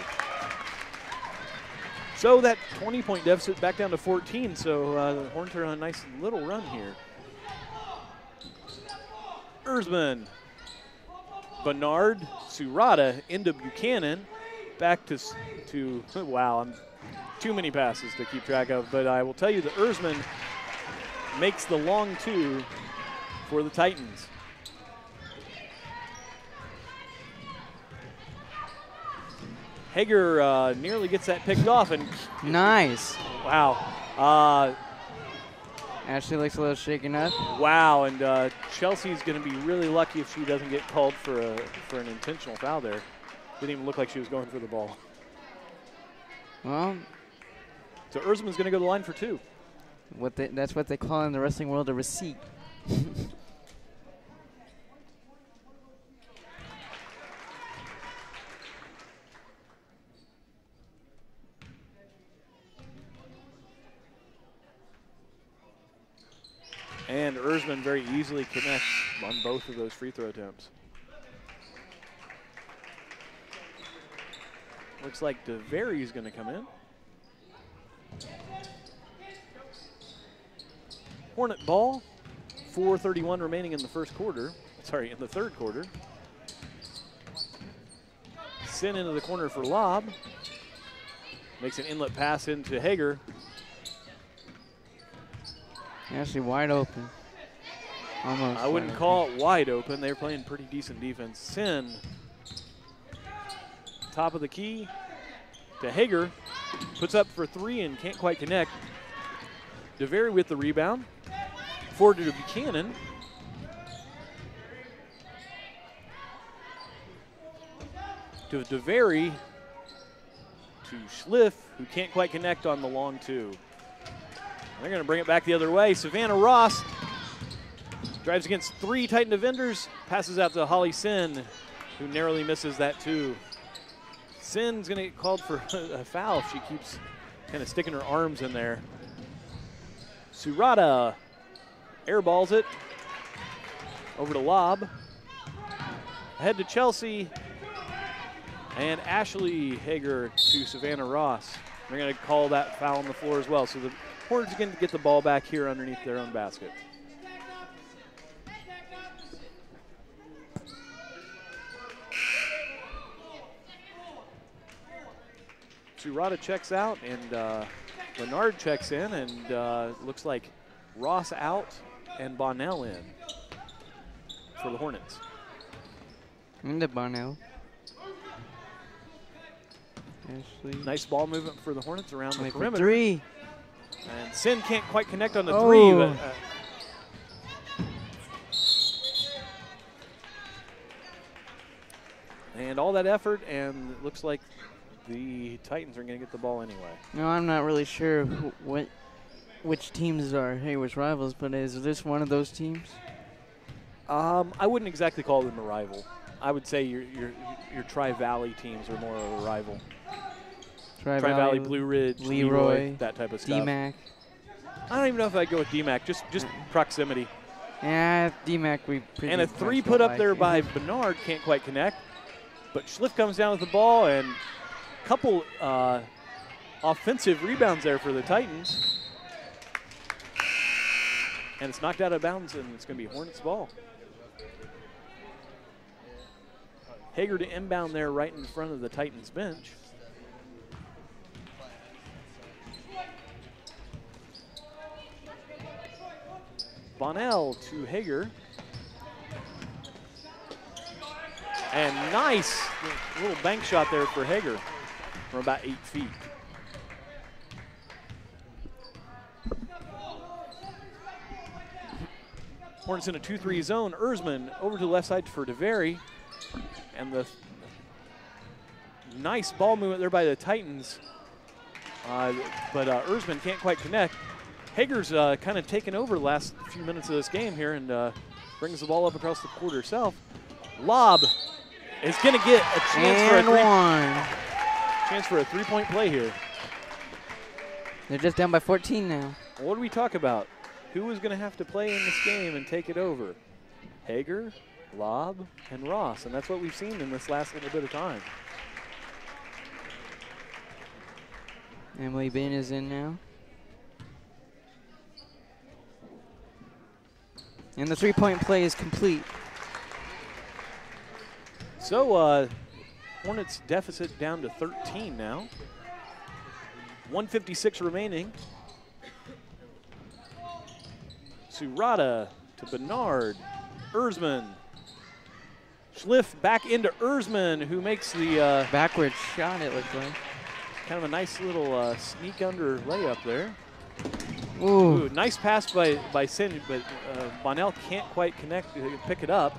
So that 20 point deficit back down to 14. So uh, the Hornets are on a nice little run here. Erzman, Bernard, Surata into Buchanan, back to to wow, I'm too many passes to keep track of. But I will tell you that Erzman makes the long two for the Titans. Hager uh, nearly gets that picked off, and Nice. wow, uh, Ashley looks a little shaken up. wow, and uh, Chelsea's going to be really lucky if she doesn't get called for a for an intentional foul there. Didn't even look like she was going for the ball. Well, So Erzman's going to go to the line for two. what they, that's what they call in the wrestling world a receipt. And Erzman very easily connects on both of those free throw attempts. Looks like DeVary's going to come in. Hornet ball. 4.31 remaining in the first quarter. Sorry, in the third quarter. Sent into the corner for Lob. Makes an inlet pass into Hager. Ashley wide open. Almost. I wouldn't wide call it wide open. They're playing pretty decent defense. Sin, top of the key to Hager, puts up for three and can't quite connect. DeVary with the rebound. Forward to Buchanan. To DeVary. To Schliff, who can't quite connect on the long two. They're going to bring it back the other way. Savannah Ross Drives against three Titan defenders, passes out to Holly Sin, who narrowly misses that too. Sin's going to get called for a foul if she keeps kind of sticking her arms in there. Surata airballs it over to Lob. Ahead to Chelsea. And Ashley Hager to Savannah Ross. They're going to call that foul on the floor as well. So the Hornets are going to get the ball back here underneath their own basket. Surata checks out and uh, Bernard checks in and uh, looks like Ross out and Bonnell in for the Hornets. Into Bonnell. Ashley. Nice ball movement for the Hornets around the perimeter. three. And Sin can't quite connect on the Oh. three, but uh, and all that effort, and it looks like the Titans are going to get the ball anyway. No, I'm not really sure who, what, which teams are Heyworth's rivals, but is this one of those teams? Um, I wouldn't exactly call them a rival. I would say your your your Tri Valley teams are more of a rival. Tri Valley, Blue Ridge, Leroy, Leroy, that type of stuff. DMAC. I don't even know if I'd go with DMAC, just just proximity. Yeah, DMAC, we pretty and a three put up like there it. by Bernard can't quite connect. But Schliff comes down with the ball and a couple uh, offensive rebounds there for the Titans. And it's knocked out of bounds, and it's going to be Hornets' ball. Hager to inbound there right in front of the Titans bench. Bonnell to Hager. And nice little bank shot there for Hager from about eight feet. Hornets in a 2-3 zone. Erzman over to the left side for DeVary. And the nice ball movement there by the Titans. Uh, but uh, Erzman can't quite connect. Hager's uh, kind of taken over the last few minutes of this game here and uh, brings the ball up across the court herself. Lob is going to get a chance for a three, one. chance for a three-point play here. They're just down by 14 now. What do we talk about? Who is going to have to play in this game and take it over? Hager, Lob, and Ross, and that's what we've seen in this last little bit of time. Emily Bean is in now. And the three-point play is complete. So, uh, Hornets deficit down to 13 now. 156 remaining. Surata to Bernard. Erzman. Schliff back into Erzman, who makes the uh, Backward shot, it looks like. kind of a nice little uh, sneak under layup there. Ooh. Ooh, nice pass by by Sin, but uh, Bonnell can't quite connect, uh, pick it up,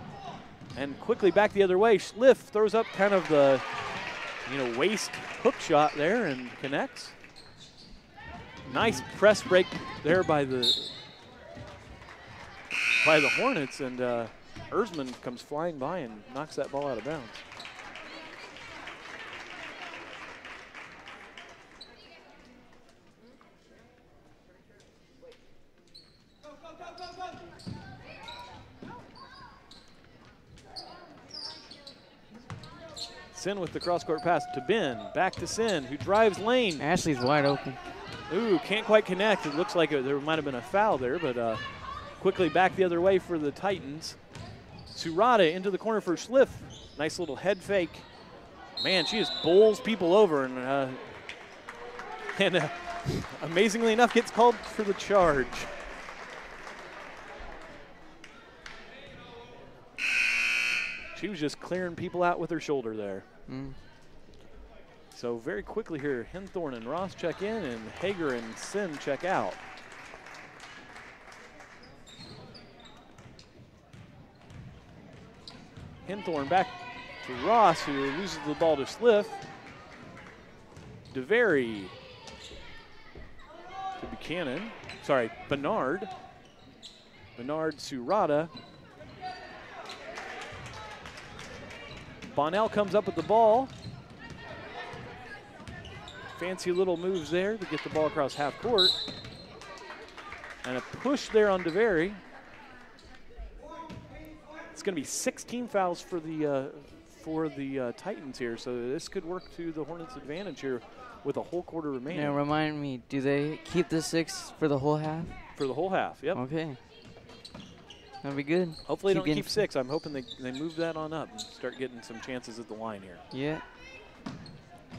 and quickly back the other way. Schliff throws up kind of the, you know, waist hook shot there and connects. Nice press break there by the by the Hornets, and uh, Erzman comes flying by and knocks that ball out of bounds. Sin with the cross court pass to Ben. Back to Sin, who drives lane. Ashley's wide open. Ooh, can't quite connect. It looks like there might have been a foul there, but uh, quickly back the other way for the Titans. Surata into the corner for Schliff. Nice little head fake. Man, she just bowls people over, and uh, and uh, amazingly enough, gets called for the charge. She was just clearing people out with her shoulder there. Mm. So very quickly here, Hinthorn and Ross check in, and Hager and Sin check out. Hinthorn back to Ross, who loses the ball to Schliff. DeVary to Buchanan. Sorry, Bernard. Bernard Surata. Bonnell comes up with the ball. Fancy little moves there to get the ball across half court. And a push there on DeVary. It's going to be 16 fouls for the uh, for the uh, Titans here, so this could work to the Hornets' advantage here with a whole quarter remaining Now remind me, do they keep the six for the whole half? for the whole half. Yep. Okay. That'd be good. Hopefully, they don't keep six. I'm hoping they, they move that on up and start getting some chances at the line here. Yeah.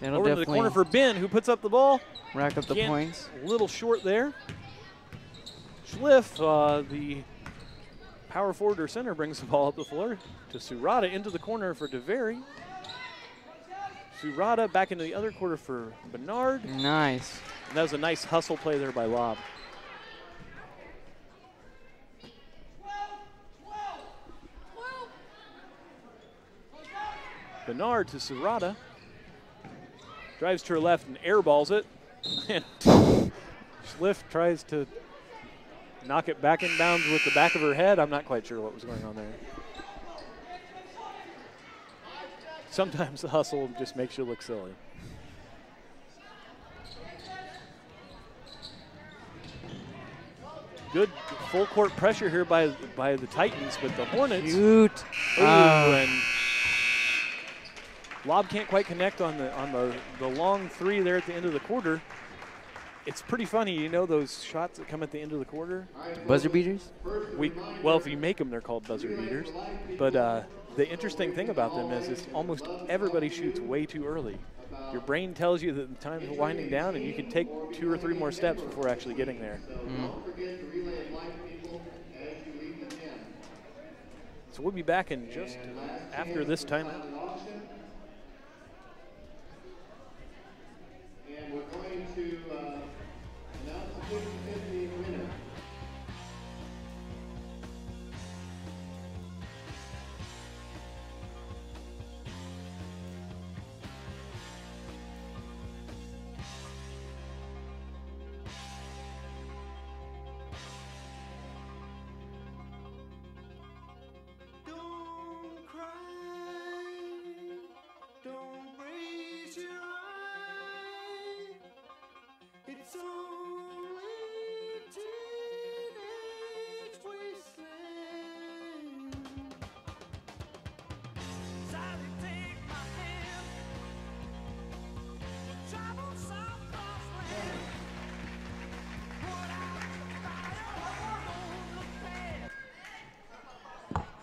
That'll Over to the corner for Ben, who puts up the ball. rack up the Can't- points. A little short there. Schliff, uh, the power forward or center, brings the ball up the floor to Surata into the corner for DeVary. Surata back into the other quarter for Bernard. Nice. And that was a nice hustle play there by Lob. Bernard to Surata. Drives to her left and airballs it. And Schliff tries to knock it back in bounds with the back of her head. I'm not quite sure what was going on there. Sometimes the hustle just makes you look silly. good full court pressure here by by the Titans, but the Hornets. Shoot. Ooh, Ah. and Lob can't quite connect on the on the, the long three there at the end of the quarter. It's pretty funny, you know those shots that come at the end of the quarter. Buzzer beaters? We well, if you make them, they're called buzzer beaters. But uh, the interesting thing about them is, is almost everybody shoots way too early. Your brain tells you that the time's winding down, and you can take two or three more steps before actually getting there. Don't forget to relay blind people as you leave the gym. So we'll be back in just after this timeout.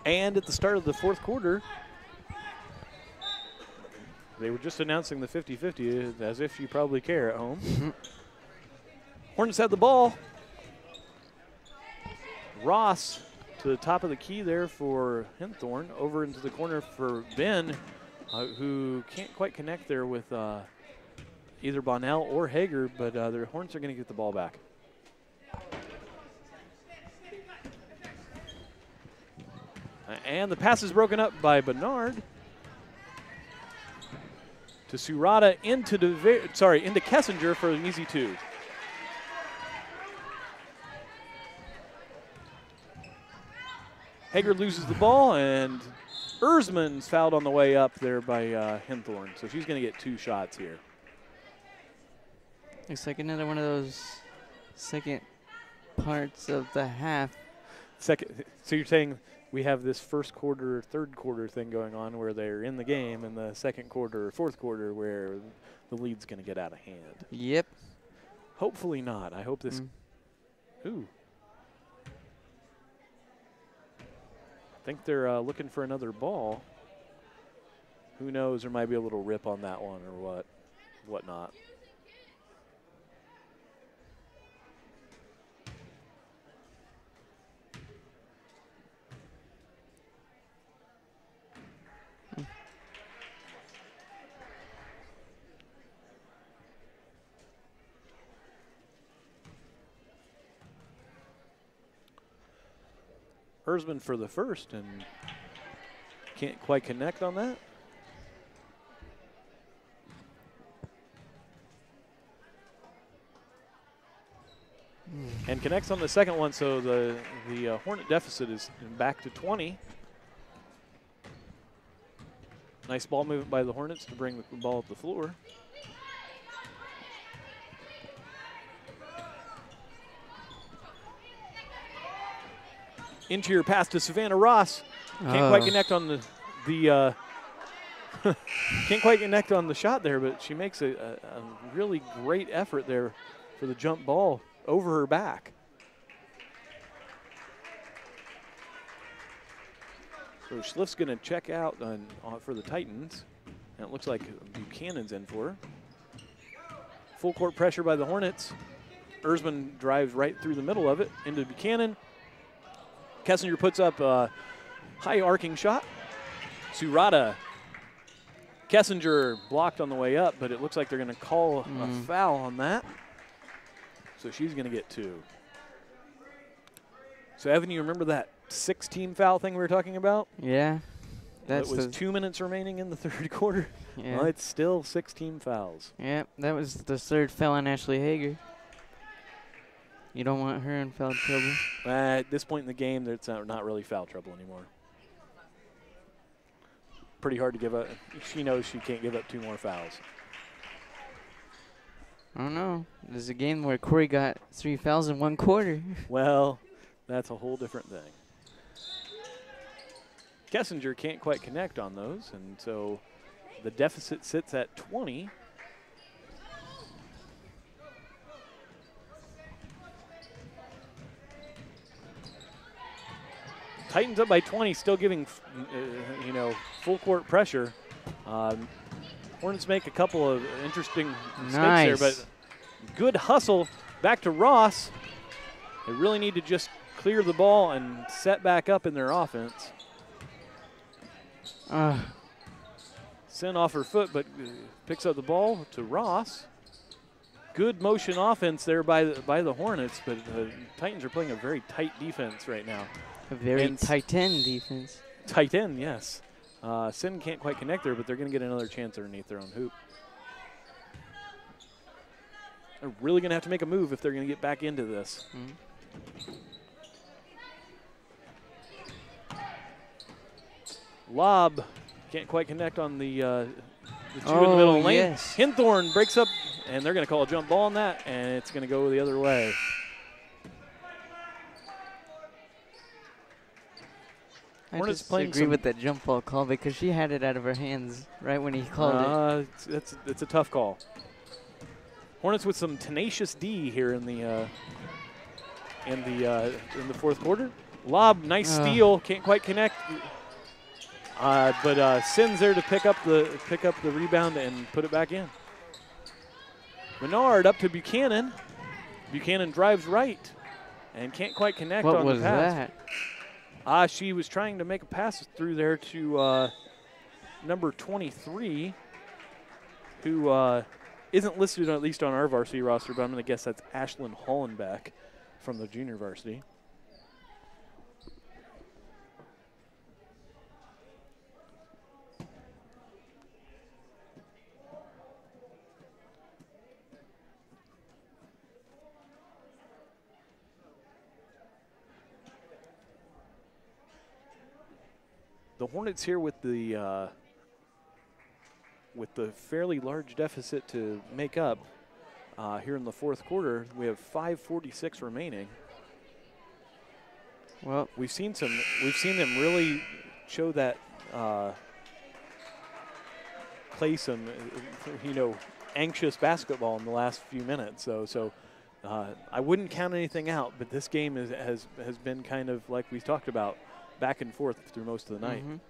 And at the start of the fourth quarter, they were just announcing the 50 50 as if you probably care at home. Hornets had the ball. Ross to the top of the key there for Hinthorn, over into the corner for Ben, uh, who can't quite connect there with uh, either Bonnell or Hager, but uh, the Hornets are going to get the ball back. And the pass is broken up by Bernard to Surata into the sorry into Kessinger for an easy two. Hager loses the ball, and Erzman's fouled on the way up there by uh, Hinthorn. So she's going to get two shots here. Looks like another one of those second parts of the half. Second, so you're saying we have this first quarter, third quarter thing going on where they're in the game, and the second quarter, or fourth quarter where the lead's going to get out of hand. Yep. Hopefully not. I hope this. Mm. Ooh. I think they're uh, looking for another ball. Who knows? There might be a little rip on that one or what, whatnot. Erzman for the first and can't quite connect on that. And connects on the second one, so the the uh, Hornet deficit is back to 20. Nice ball movement by the Hornets to bring the ball up the floor. Interior pass to Savannah Ross. Can't quite Oh. connect on the the. Uh, can't quite connect on the shot there, but she makes a, a, a really great effort there for the jump ball over her back. So Schliff's going to check out on, on for the Titans, and it looks like Buchanan's in for her. Full court pressure by the Hornets. Erzman drives right through the middle of it into Buchanan. Kessinger puts up a high arcing shot. Surata. Kessinger blocked on the way up, but it looks like they're going to call a Mm. foul on that. So she's going to get two. So, Evan, you remember that six team foul thing we were talking about? Yeah. That was two minutes remaining in the third quarter. Yeah. Well, it's still six team fouls. Yep, that was the third foul on Ashley Hager. You don't want her in foul trouble. Uh, at this point in the game, it's not, not really foul trouble anymore. Pretty hard to give up. She knows she can't give up two more fouls. I don't know. There's a game where Corey got three fouls in one quarter. Well, that's a whole different thing. Kessinger can't quite connect on those, and so the deficit sits at 20. Titans up by 20, still giving, uh, you know, full court pressure. Um, Hornets make a couple of interesting mistakes there, Nice. but good hustle back to Ross. They really need to just clear the ball and set back up in their offense. Uh, Sent off her foot, but uh, picks up the ball to Ross. Good motion offense there by the, by the Hornets, but the Titans are playing a very tight defense right now. A very And tight end defense. Tight end, yes. Uh, Sin can't quite connect there, but they're going to get another chance underneath their own hoop. They're really going to have to make a move if they're going to get back into this. Mhm. Lob can't quite connect on the, uh, the two in the Oh, middle lane. yes. Hinthorn breaks up, and they're going to call a jump ball on that, and it's going to go the other way. I Hornets just playing agree with that jump ball call because she had it out of her hands right when he called it. Uh, it's, it's, it's a tough call. Hornets with some tenacious D here in the uh, in the uh, in the fourth quarter. Lob, nice Ugh. steal, can't quite connect. Uh, but uh, Sin's there to pick up the pick up the rebound and put it back in. Menard up to Buchanan. Buchanan drives right and can't quite connect What on the pass. What was that? Ah, she was trying to make a pass through there to uh, number 23, who uh, isn't listed at least on our varsity roster, but I'm going to guess that's Ashlyn Hollenbeck from the junior varsity. The Hornets here with the uh, with the fairly large deficit to make up uh, here in the fourth quarter. We have 5:46 remaining. Well, We've seen some. We've seen them really show that uh, play some, you know, anxious basketball in the last few minutes. So so. Uh, I wouldn't count anything out, but this game is, has has been kind of like we talked about, back and forth through most of the night. mhm.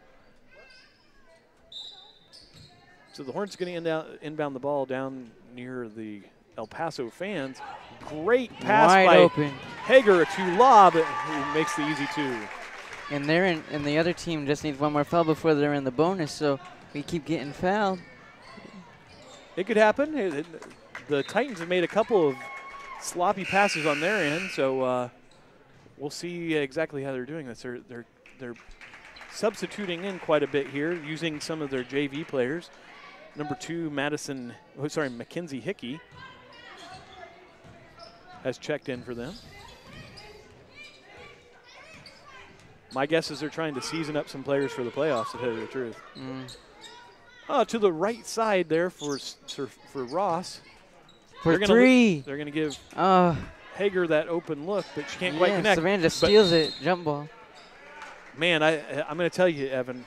So the Hornets going to inbound, inbound the ball down near the El Paso fans. Great pass wide by open, Hager to Lob, who makes the easy two. and they're in, and the other team just needs one more foul before they're in the bonus. So we keep getting fouled. It could happen. It- it- the Titans have made a couple of sloppy passes on their end, so uh, we'll see exactly how they're doing this. They're, they're, they're substituting in quite a bit here, using some of their JV players. Number two, Madison, oh, sorry, Mackenzie Hickey has checked in for them. My guess is they're trying to season up some players for the playoffs, to tell you the truth. Mm. Uh, to the right side there for for, for Ross. For They're gonna 3 They're going to give Oh, Hager that open look, but she can't quite yeah, connect. Savannah just steals it. Jump ball. Man, I I'm going to tell you, Evan.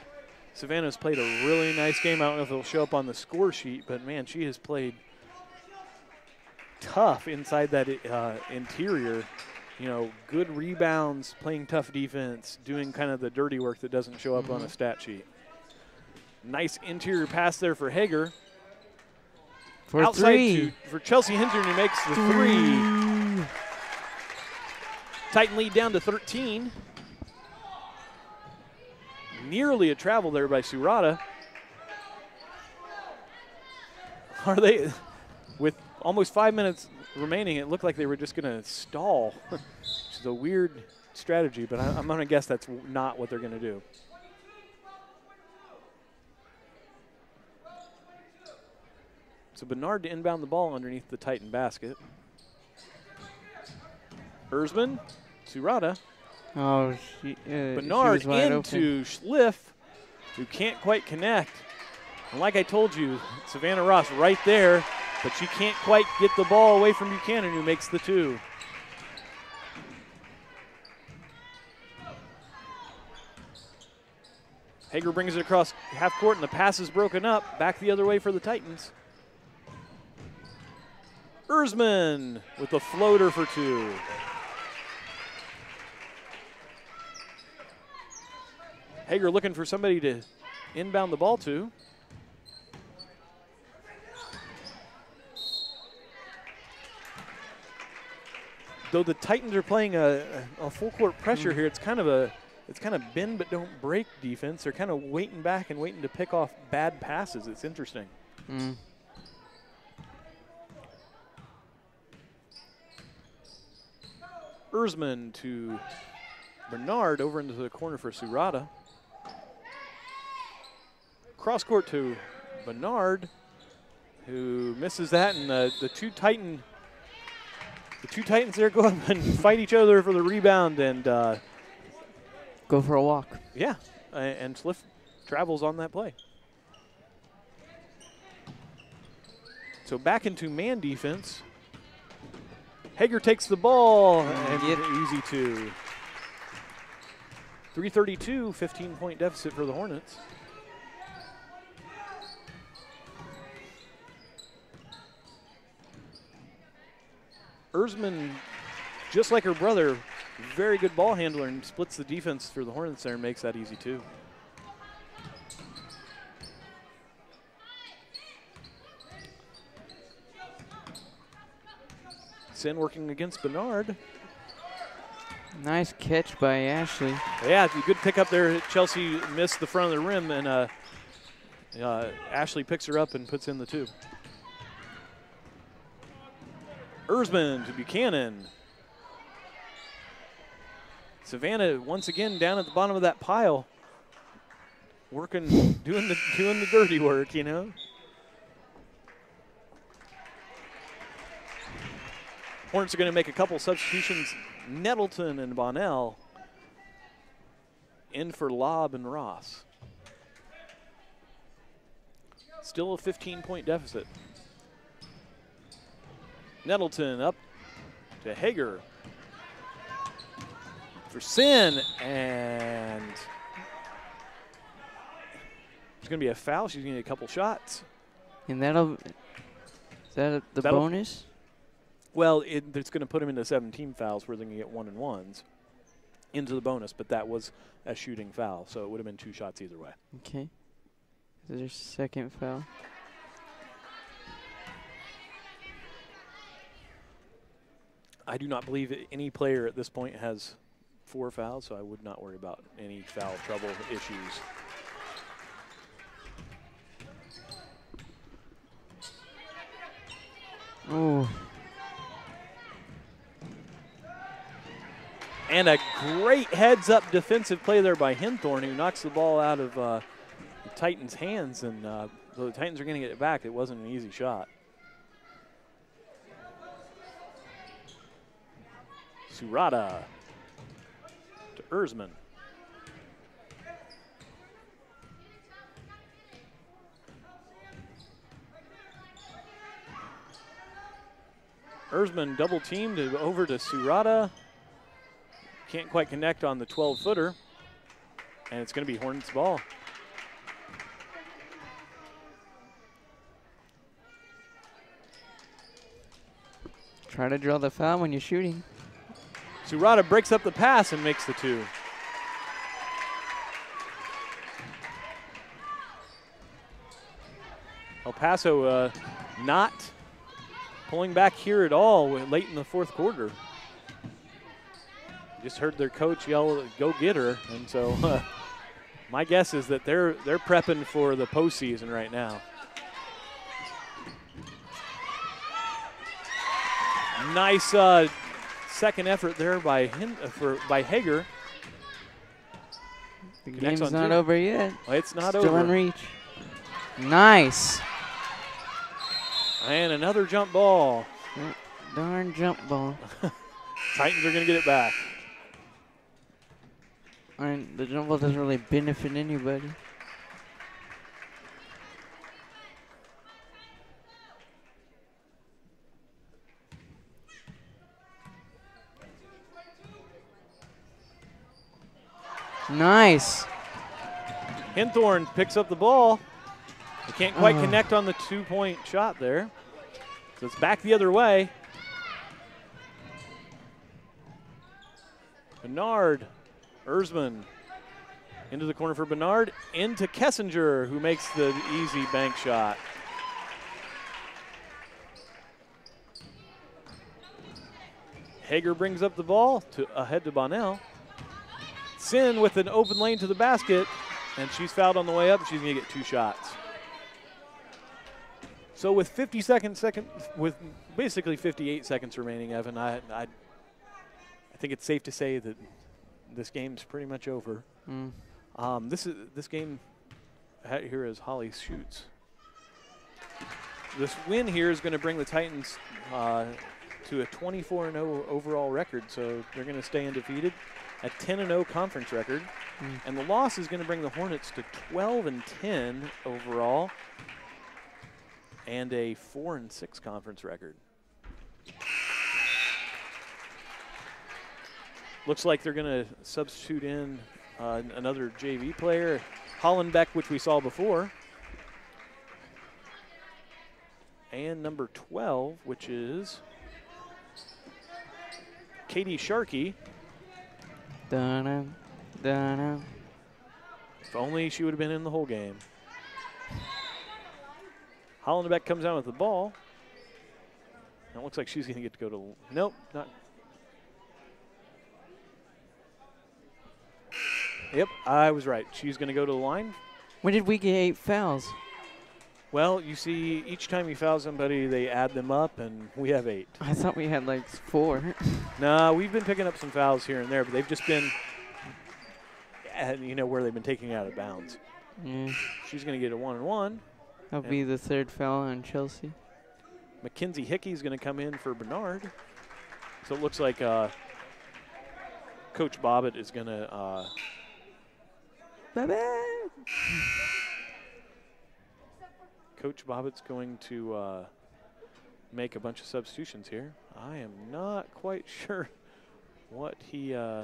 Savannah's played a really nice game. I don't know if it'll show up on the score sheet, but man, she has played tough inside that uh, interior. You know, good rebounds, playing tough defense, doing kind of the dirty work that doesn't show up on a stat sheet. Nice interior pass there for Hager. For Outside three. to for Chelsea Hinthorn, who makes the three. Titan lead down to 13. Nearly a travel there by Surata. Are they, with almost five minutes remaining, it looked like they were just going to stall, which is a weird strategy, but I, I'm going to guess that's not what they're going to do. So Bernard to inbound the ball underneath the Titan basket. Erzman, Surata, Oh, she, uh, she Bernard wide into Schliff, who can't quite connect. And like I told you, Savannah Ross right there but she can't quite get the ball away from Buchanan, who makes the two. Hager brings it across half court, and the pass is broken up. Back the other way for the Titans. Erzman with the floater for two. Hager looking for somebody to inbound the ball to. Though the Titans are playing a, a full court pressure here, it's kind of a it's kind of bend but don't break defense. They're kind of waiting back and waiting to pick off bad passes. It's interesting. Mm. Erzman to Bernard over into the corner for Surata. Cross court to Bernard, who misses that, and the, the two Titan, the two Titans there go up and fight each other for the rebound, and uh, Go for a walk. yeah, and Schliff travels on that play. So back into man defense. Hager takes the ball and Yep. easy two. 332, 15 point deficit for the Hornets. Erzman, just like her brother, very good ball handler and splits the defense for the Hornets there and makes that easy too. Sin working against Bernard. Nice catch by Ashley. Yeah, good pick up there. Chelsea missed the front of the rim, and uh, uh, Ashley picks her up and puts in the two. Erzman to Buchanan. Savannah once again down at the bottom of that pile, working, doing the doing the dirty work, you know. Hornets are going to make a couple substitutions. Nettleton and Bonnell in for Lob and Ross. Still a 15 point deficit. Nettleton up to Hager for Sin, and it's going to be a foul. She's going to get a couple shots. And that'll. Is that the That'll- bonus? Well, it, it's going to put him into 17 fouls where they're going to get one and ones into the bonus, but that was a shooting foul, so it would have been two shots either way. Okay. Is there a second foul? I do not believe any player at this point has four fouls, so I would not worry about any foul trouble issues. Oh, And a great heads up defensive play there by Hinthorn, who knocks the ball out of uh, the Titans' hands. And uh, though the Titans are going to get it back, it wasn't an easy shot. Surata to Erzman. Erzman double teamed over to Surata. Can't quite connect on the 12 footer. And it's going to be Hornets' ball. try to draw the foul when you're shooting. Surata breaks up the pass and makes the two. El Paso uh, not pulling back here at all late in the fourth quarter. Just heard their coach yell, "Go get her!" And so, uh, my guess is that they're they're prepping for the postseason right now. Nice uh, second effort there by Hin- uh, for by Hager. The Connects game's not two. over yet. Well, It's not Still over. in reach. Nice. And another jump ball. Darn jump ball. Titans are going to get it back. And the jump ball doesn't really benefit anybody. Nice. Hinthorn picks up the ball. They can't quite Oh. connect on the two point shot there. So it's back the other way. Bernard, Erzman into the corner for Bernard, into Kessinger, who makes the easy bank shot. Hager brings up the ball to ahead to Bonnell. Sin with an open lane to the basket, and she's fouled on the way up. She's going to get two shots. So with 50 seconds, second, with basically 58 seconds remaining, Evan, I, I, I think it's safe to say that this game's pretty much over. Mm. Um, this is this game here as Holly shoots. This win here is going to bring the Titans uh, to a 24 0 overall record, so they're going to stay undefeated. A 10 0 conference record, Mm. and the loss is going to bring the Hornets to 12 and 10 overall, and a 4 and 6 conference record. Looks like they're going to substitute in uh, another JV player, Hollenbeck, which we saw before. And number 12, which is Katie Sharkey. Dun-na, dun-na. If only she would have been in the whole game. Hollenbeck comes out with the ball. And it looks like she's going to get to go to. Nope, not. Yep, I was right. She's going to go to the line. When did we get eight fouls? Well, you see, each time you foul somebody, they add them up, and we have eight. I thought we had like four. Nah, we've been picking up some fouls here and there, but they've just been, at, you know, where they've been taking out of bounds. yeah, She's going to get a one and one. that'll be the third foul on Chelsea. Mackenzie Hickey's going to come in for Bernard. So it looks like uh, Coach Bobbitt is going to. Uh, Coach Bobbitt's going to uh, make a bunch of substitutions here. I am not quite sure what he. Uh,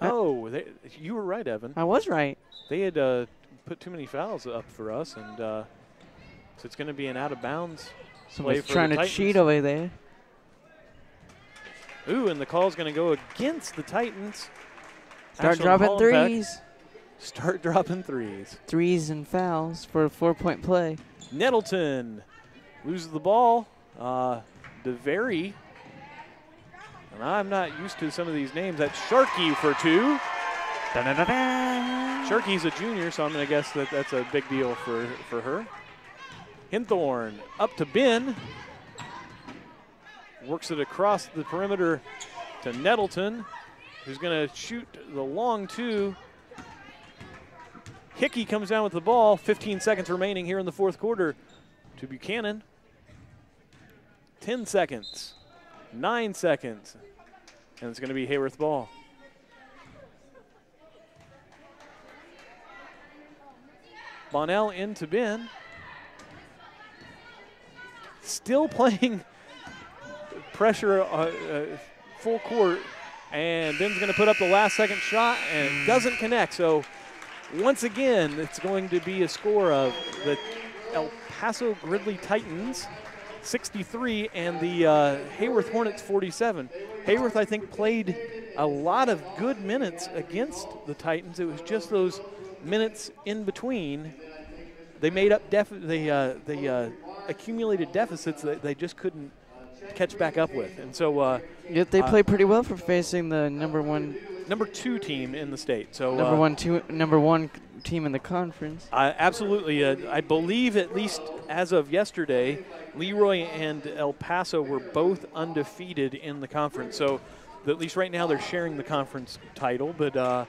oh, they, you were right, Evan. I was right. They had uh, put too many fouls up for us, and uh, so it's going to be an out of bounds play Somebody's trying to cheat over there. Ooh, and the call's going to go against the Titans. Start Ashlyn dropping Hollenbeck. threes. Start dropping threes. Threes and fouls for a four point play. Nettleton loses the ball. Uh, DeVary. And I'm not used to some of these names. That's Sharkey for two. Sharkey's a junior, so I'm going to guess that that's a big deal for, for her. Hinthorn up to Ben. Works it across the perimeter to Nettleton, who's going to shoot the long two. Hickey comes down with the ball. 15 seconds remaining here in the fourth quarter to Buchanan. 10 seconds, 9 seconds, and it's going to be Heyworth ball. Bonnell into Ben. Still playing pressure uh, uh, full court, and Ben's going to put up the last second shot and it doesn't connect. So once again, it's going to be a score of the El Paso Gridley Titans 63 and the uh, Heyworth Hornets 47. Heyworth, I think, played a lot of good minutes against the Titans. It was just those minutes in between. They made up def- they uh, they uh, accumulated deficits that they just couldn't catch back up with, and so uh, Yet they Uh, play pretty well for facing the number one, number two team in the state. So number uh, one, two, number one team in the conference. Absolutely. Uh, I believe, at least as of yesterday, Leroy and El Paso were both undefeated in the conference. So, at least right now, they're sharing the conference title. But, uh,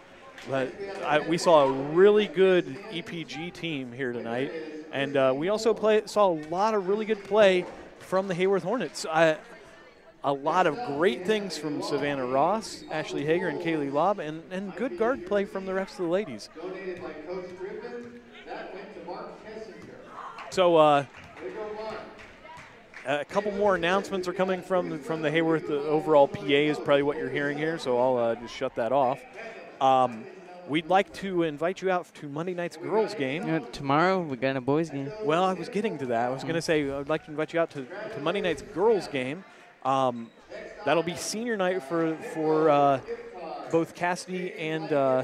but I, we saw a really good EPG team here tonight. And uh, we also play, saw a lot of really good play from the Heyworth Hornets. I, a lot of great things from Savannah Ross, Ashley Hager, and Kaylee Lobb, and, and good guard play from the rest of the ladies. So uh, a couple more announcements are coming from from the Heyworth. The overall PA is probably what you're hearing here, so I'll uh, just shut that off. Um, we'd like to invite you out to Monday night's girls game. You know, tomorrow we got a boys game. Well, I was getting to that. I was going to say I'd like to invite you out to, to Monday night's girls game. Um, that'll be senior night for for uh, both Cassidy and uh,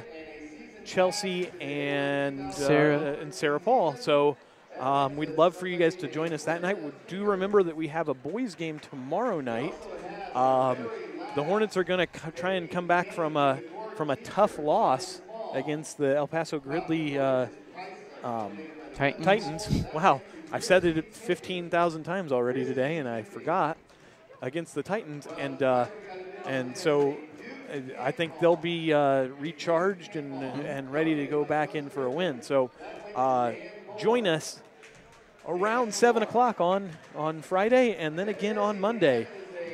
Chelsea and uh, Sarah. and Sarah Paul. So um, we'd love for you guys to join us that night. We do remember that we have a boys game tomorrow night. Um, the Hornets are going to try and come back from a from a tough loss against the El Paso Gridley. Uh, um, Titans. Titans. Wow, I've said it 15,000 times already today, and I forgot against the Titans, and uh, and so I think they'll be uh, recharged and and ready to go back in for a win. So uh, join us around seven o'clock on on Friday, and then again on Monday.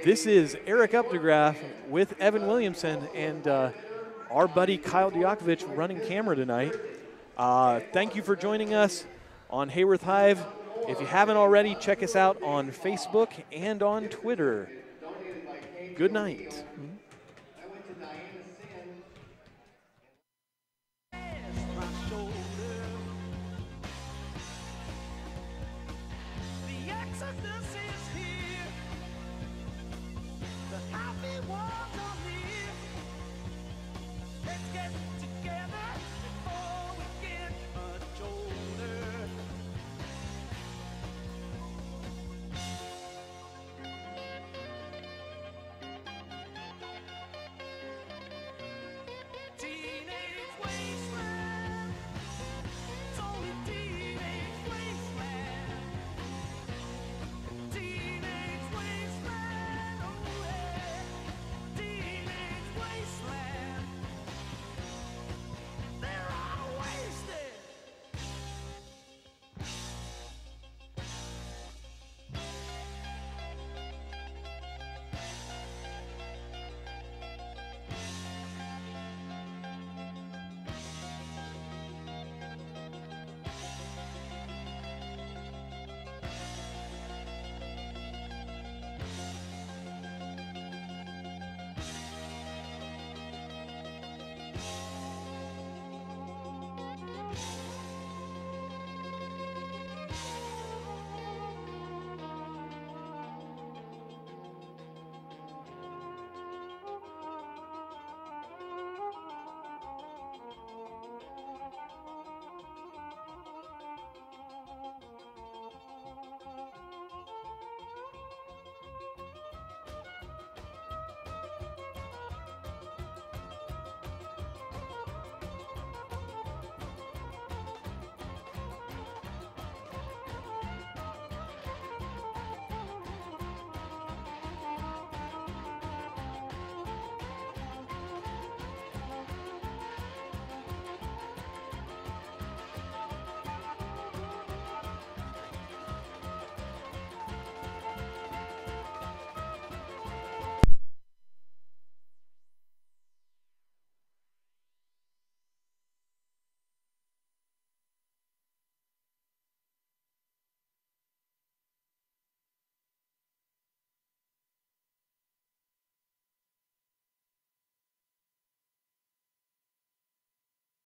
This is Eric Updegraff with Evan Williamson and uh, our buddy Kyle Diakovich running camera tonight. Uh, thank you for joining us on Heyworth Hive. If you haven't already, check us out on Facebook and on Twitter. Good night.